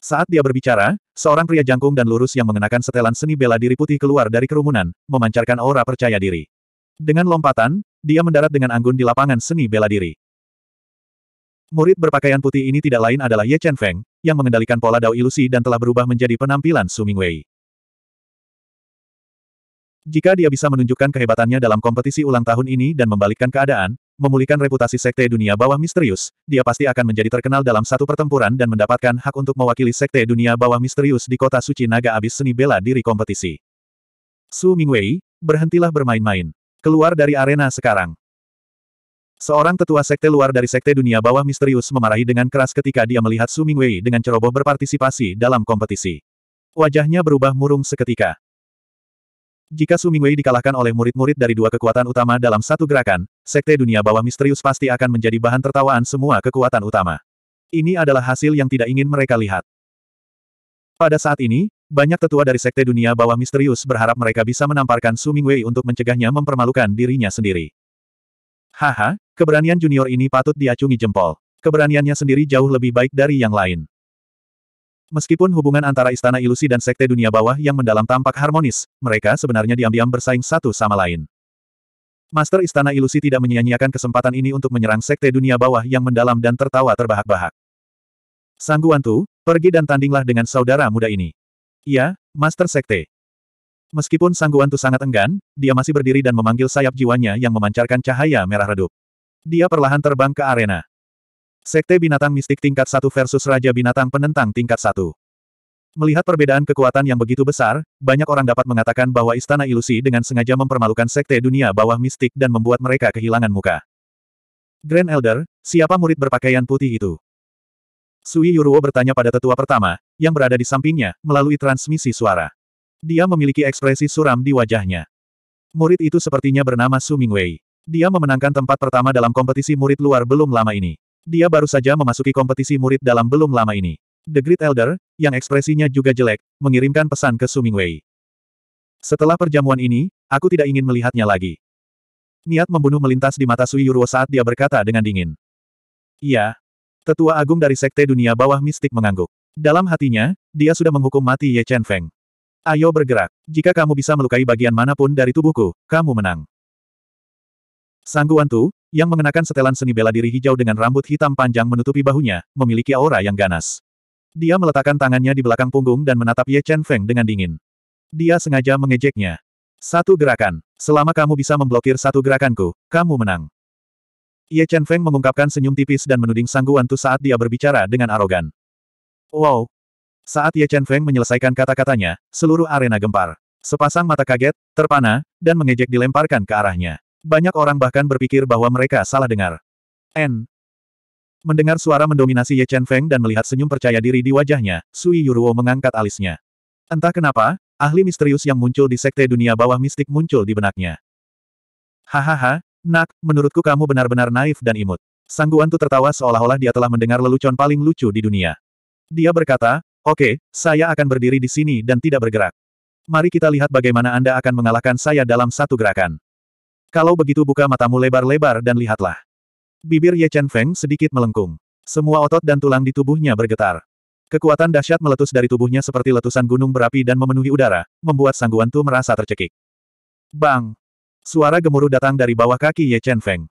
Saat dia berbicara, seorang pria jangkung dan lurus yang mengenakan setelan seni bela diri putih keluar dari kerumunan, memancarkan aura percaya diri. Dengan lompatan, dia mendarat dengan anggun di lapangan seni bela diri. Murid berpakaian putih ini tidak lain adalah Ye Chen Feng, yang mengendalikan pola dao ilusi dan telah berubah menjadi penampilan Su Mingwei. Jika dia bisa menunjukkan kehebatannya dalam kompetisi ulang tahun ini dan membalikkan keadaan, memulihkan reputasi sekte dunia bawah misterius, dia pasti akan menjadi terkenal dalam satu pertempuran dan mendapatkan hak untuk mewakili sekte dunia bawah misterius di kota suci naga abis seni bela diri kompetisi. Su Mingwei, berhentilah bermain-main. Keluar dari arena sekarang. Seorang tetua sekte luar dari sekte dunia bawah misterius memarahi dengan keras ketika dia melihat Su Mingwei dengan ceroboh berpartisipasi dalam kompetisi. Wajahnya berubah murung seketika. Jika Su Mingwei dikalahkan oleh murid-murid dari dua kekuatan utama dalam satu gerakan, Sekte Dunia Bawah Misterius pasti akan menjadi bahan tertawaan semua kekuatan utama. Ini adalah hasil yang tidak ingin mereka lihat. Pada saat ini, banyak tetua dari Sekte Dunia Bawah Misterius berharap mereka bisa menamparkan Su Mingwei untuk mencegahnya mempermalukan dirinya sendiri. Haha, keberanian junior ini patut diacungi jempol. Keberaniannya sendiri jauh lebih baik dari yang lain. Meskipun hubungan antara Istana Ilusi dan Sekte Dunia Bawah yang mendalam tampak harmonis, mereka sebenarnya diam-diam bersaing satu sama lain. Master Istana Ilusi tidak menyia-nyiakan kesempatan ini untuk menyerang Sekte Dunia Bawah yang mendalam dan tertawa terbahak-bahak. Sangguan Tu, pergi dan tandinglah dengan saudara muda ini. Ya, Master Sekte. Meskipun Sangguan Tu sangat enggan, dia masih berdiri dan memanggil sayap jiwanya yang memancarkan cahaya merah redup. Dia perlahan terbang ke arena. Sekte Binatang Mistik tingkat 1 versus Raja Binatang Penentang tingkat 1. Melihat perbedaan kekuatan yang begitu besar, banyak orang dapat mengatakan bahwa Istana Ilusi dengan sengaja mempermalukan Sekte Dunia Bawah Mistik dan membuat mereka kehilangan muka. Grand Elder, siapa murid berpakaian putih itu? Sui Yuruo bertanya pada tetua pertama, yang berada di sampingnya, melalui transmisi suara. Dia memiliki ekspresi suram di wajahnya. Murid itu sepertinya bernama Su Mingwei. Dia memenangkan tempat pertama dalam kompetisi murid luar belum lama ini. Dia baru saja memasuki kompetisi murid dalam belum lama ini. The Great Elder, yang ekspresinya juga jelek, mengirimkan pesan ke Su Mingwei. Setelah perjamuan ini, aku tidak ingin melihatnya lagi. Niat membunuh melintas di mata Sui Yuruo saat dia berkata dengan dingin. Iya. Tetua Agung dari Sekte Dunia Bawah Mistik mengangguk. Dalam hatinya, dia sudah menghukum mati Ye Chen Feng. Ayo bergerak. Jika kamu bisa melukai bagian mana pun dari tubuhku, kamu menang. Sang Guantu, yang mengenakan setelan seni bela diri hijau dengan rambut hitam panjang menutupi bahunya, memiliki aura yang ganas. Dia meletakkan tangannya di belakang punggung dan menatap Ye Chen Feng dengan dingin. Dia sengaja mengejeknya. Satu gerakan. Selama kamu bisa memblokir satu gerakanku, kamu menang. Ye Chen Feng mengungkapkan senyum tipis dan menuding Sang Guantu saat dia berbicara dengan arogan. Wow! Saat Ye Chen Feng menyelesaikan kata-katanya, seluruh arena gempar. Sepasang mata kaget, terpana, dan mengejek dilemparkan ke arahnya. Banyak orang bahkan berpikir bahwa mereka salah dengar. N. Mendengar suara mendominasi Ye Chen Feng dan melihat senyum percaya diri di wajahnya, Sui Yuruo mengangkat alisnya. Entah kenapa, ahli misterius yang muncul di sekte dunia bawah mistik muncul di benaknya. Hahaha, nak, menurutku kamu benar-benar naif dan imut. Sang Guantu tertawa seolah-olah dia telah mendengar lelucon paling lucu di dunia. Dia berkata, Oke, saya akan berdiri di sini dan tidak bergerak. Mari kita lihat bagaimana Anda akan mengalahkan saya dalam satu gerakan. Kalau begitu buka matamu lebar-lebar dan lihatlah. Bibir Ye Chen Feng sedikit melengkung. Semua otot dan tulang di tubuhnya bergetar. Kekuatan dahsyat meletus dari tubuhnya seperti letusan gunung berapi dan memenuhi udara, membuat Sang Guantu merasa tercekik. Bang! Suara gemuruh datang dari bawah kaki Ye Chen Feng.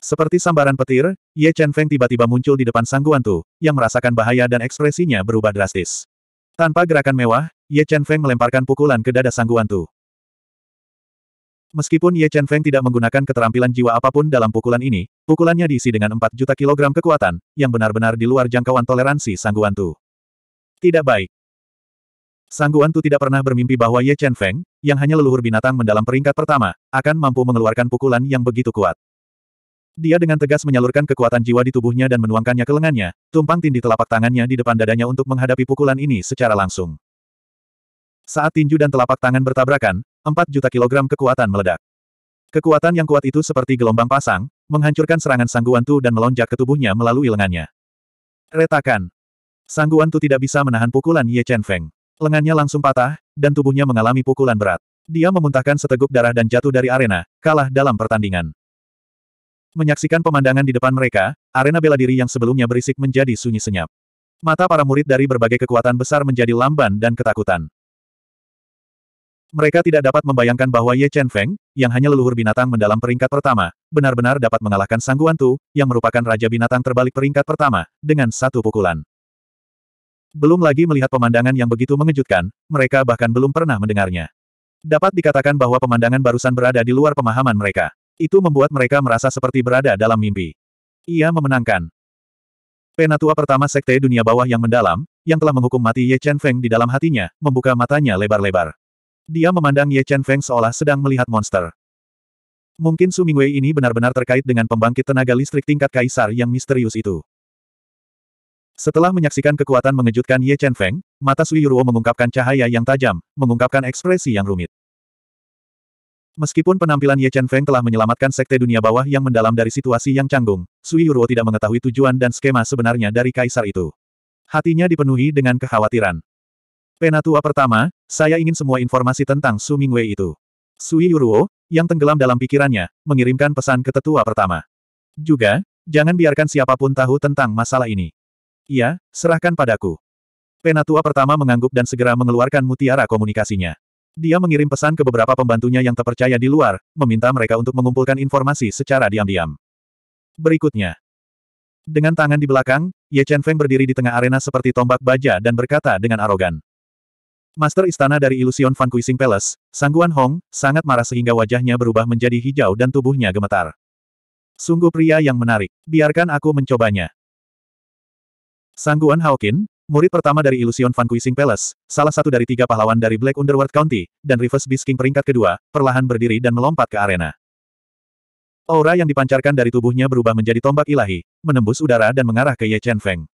Seperti sambaran petir, Ye Chen Feng tiba-tiba muncul di depan Sang Guantu, yang merasakan bahaya dan ekspresinya berubah drastis. Tanpa gerakan mewah, Ye Chen Feng melemparkan pukulan ke dada Sang Guantu. Meskipun Ye Chen Feng tidak menggunakan keterampilan jiwa apa pun dalam pukulan ini, pukulannya diisi dengan 4 juta kilogram kekuatan, yang benar-benar di luar jangkauan toleransi Sangguan Tu. Tidak baik. Sangguan Tu tidak pernah bermimpi bahwa Ye Chen Feng, yang hanya leluhur binatang mendalam peringkat pertama, akan mampu mengeluarkan pukulan yang begitu kuat. Dia dengan tegas menyalurkan kekuatan jiwa di tubuhnya dan menuangkannya ke lengannya, tumpang tindih telapak tangannya di depan dadanya untuk menghadapi pukulan ini secara langsung. Saat tinju dan telapak tangan bertabrakan, 4 juta kilogram kekuatan meledak. Kekuatan yang kuat itu seperti gelombang pasang, menghancurkan serangan Sangguan Tu dan melonjak ke tubuhnya melalui lengannya. Retakan. Sangguan Tu tidak bisa menahan pukulan Ye Chen Feng. Lengannya langsung patah, dan tubuhnya mengalami pukulan berat. Dia memuntahkan seteguk darah dan jatuh dari arena, kalah dalam pertandingan. Menyaksikan pemandangan di depan mereka, arena bela diri yang sebelumnya berisik menjadi sunyi senyap. Mata para murid dari berbagai kekuatan besar menjadi lamban dan ketakutan. Mereka tidak dapat membayangkan bahwa Ye Chen Feng, yang hanya leluhur binatang mendalam peringkat pertama, benar-benar dapat mengalahkan Sang Guan Tu, yang merupakan Raja Binatang terbalik peringkat pertama, dengan satu pukulan. Belum lagi melihat pemandangan yang begitu mengejutkan, mereka bahkan belum pernah mendengarnya. Dapat dikatakan bahwa pemandangan barusan berada di luar pemahaman mereka. Itu membuat mereka merasa seperti berada dalam mimpi. Ia memenangkan. Penatua pertama Sekte Dunia Bawah yang mendalam, yang telah menghukum mati Ye Chen Feng di dalam hatinya, membuka matanya lebar-lebar. Dia memandang Ye Chen Feng seolah sedang melihat monster. Mungkin Su Mingwei ini benar-benar terkait dengan pembangkit tenaga listrik tingkat kaisar yang misterius itu. Setelah menyaksikan kekuatan mengejutkan Ye Chen Feng, mata Sui Yuruo mengungkapkan cahaya yang tajam, mengungkapkan ekspresi yang rumit. Meskipun penampilan Ye Chen Feng telah menyelamatkan sekte dunia bawah yang mendalam dari situasi yang canggung, Sui Yuruo tidak mengetahui tujuan dan skema sebenarnya dari kaisar itu. Hatinya dipenuhi dengan kekhawatiran. Penatua pertama, saya ingin semua informasi tentang Su Mingwei itu. Sui Yuruo, yang tenggelam dalam pikirannya, mengirimkan pesan ke tetua pertama. Juga, jangan biarkan siapa pun tahu tentang masalah ini. Iya, serahkan padaku. Penatua pertama mengangguk dan segera mengeluarkan mutiara komunikasinya. Dia mengirim pesan ke beberapa pembantunya yang terpercaya di luar, meminta mereka untuk mengumpulkan informasi secara diam-diam. Berikutnya. Dengan tangan di belakang, Ye Chen Feng berdiri di tengah arena seperti tombak baja dan berkata dengan arogan. Master istana dari Illusion Fan Kuising Palace, Sangguan Hong, sangat marah sehingga wajahnya berubah menjadi hijau dan tubuhnya gemetar. Sungguh pria yang menarik. Biarkan aku mencobanya. Sangguan Haokin, murid pertama dari Illusion Fan Kuising Palace, salah satu dari tiga pahlawan dari Black Underworld County, dan Reverse Beast King peringkat kedua, perlahan berdiri dan melompat ke arena. Aura yang dipancarkan dari tubuhnya berubah menjadi tombak ilahi, menembus udara dan mengarah ke Ye Chen Feng.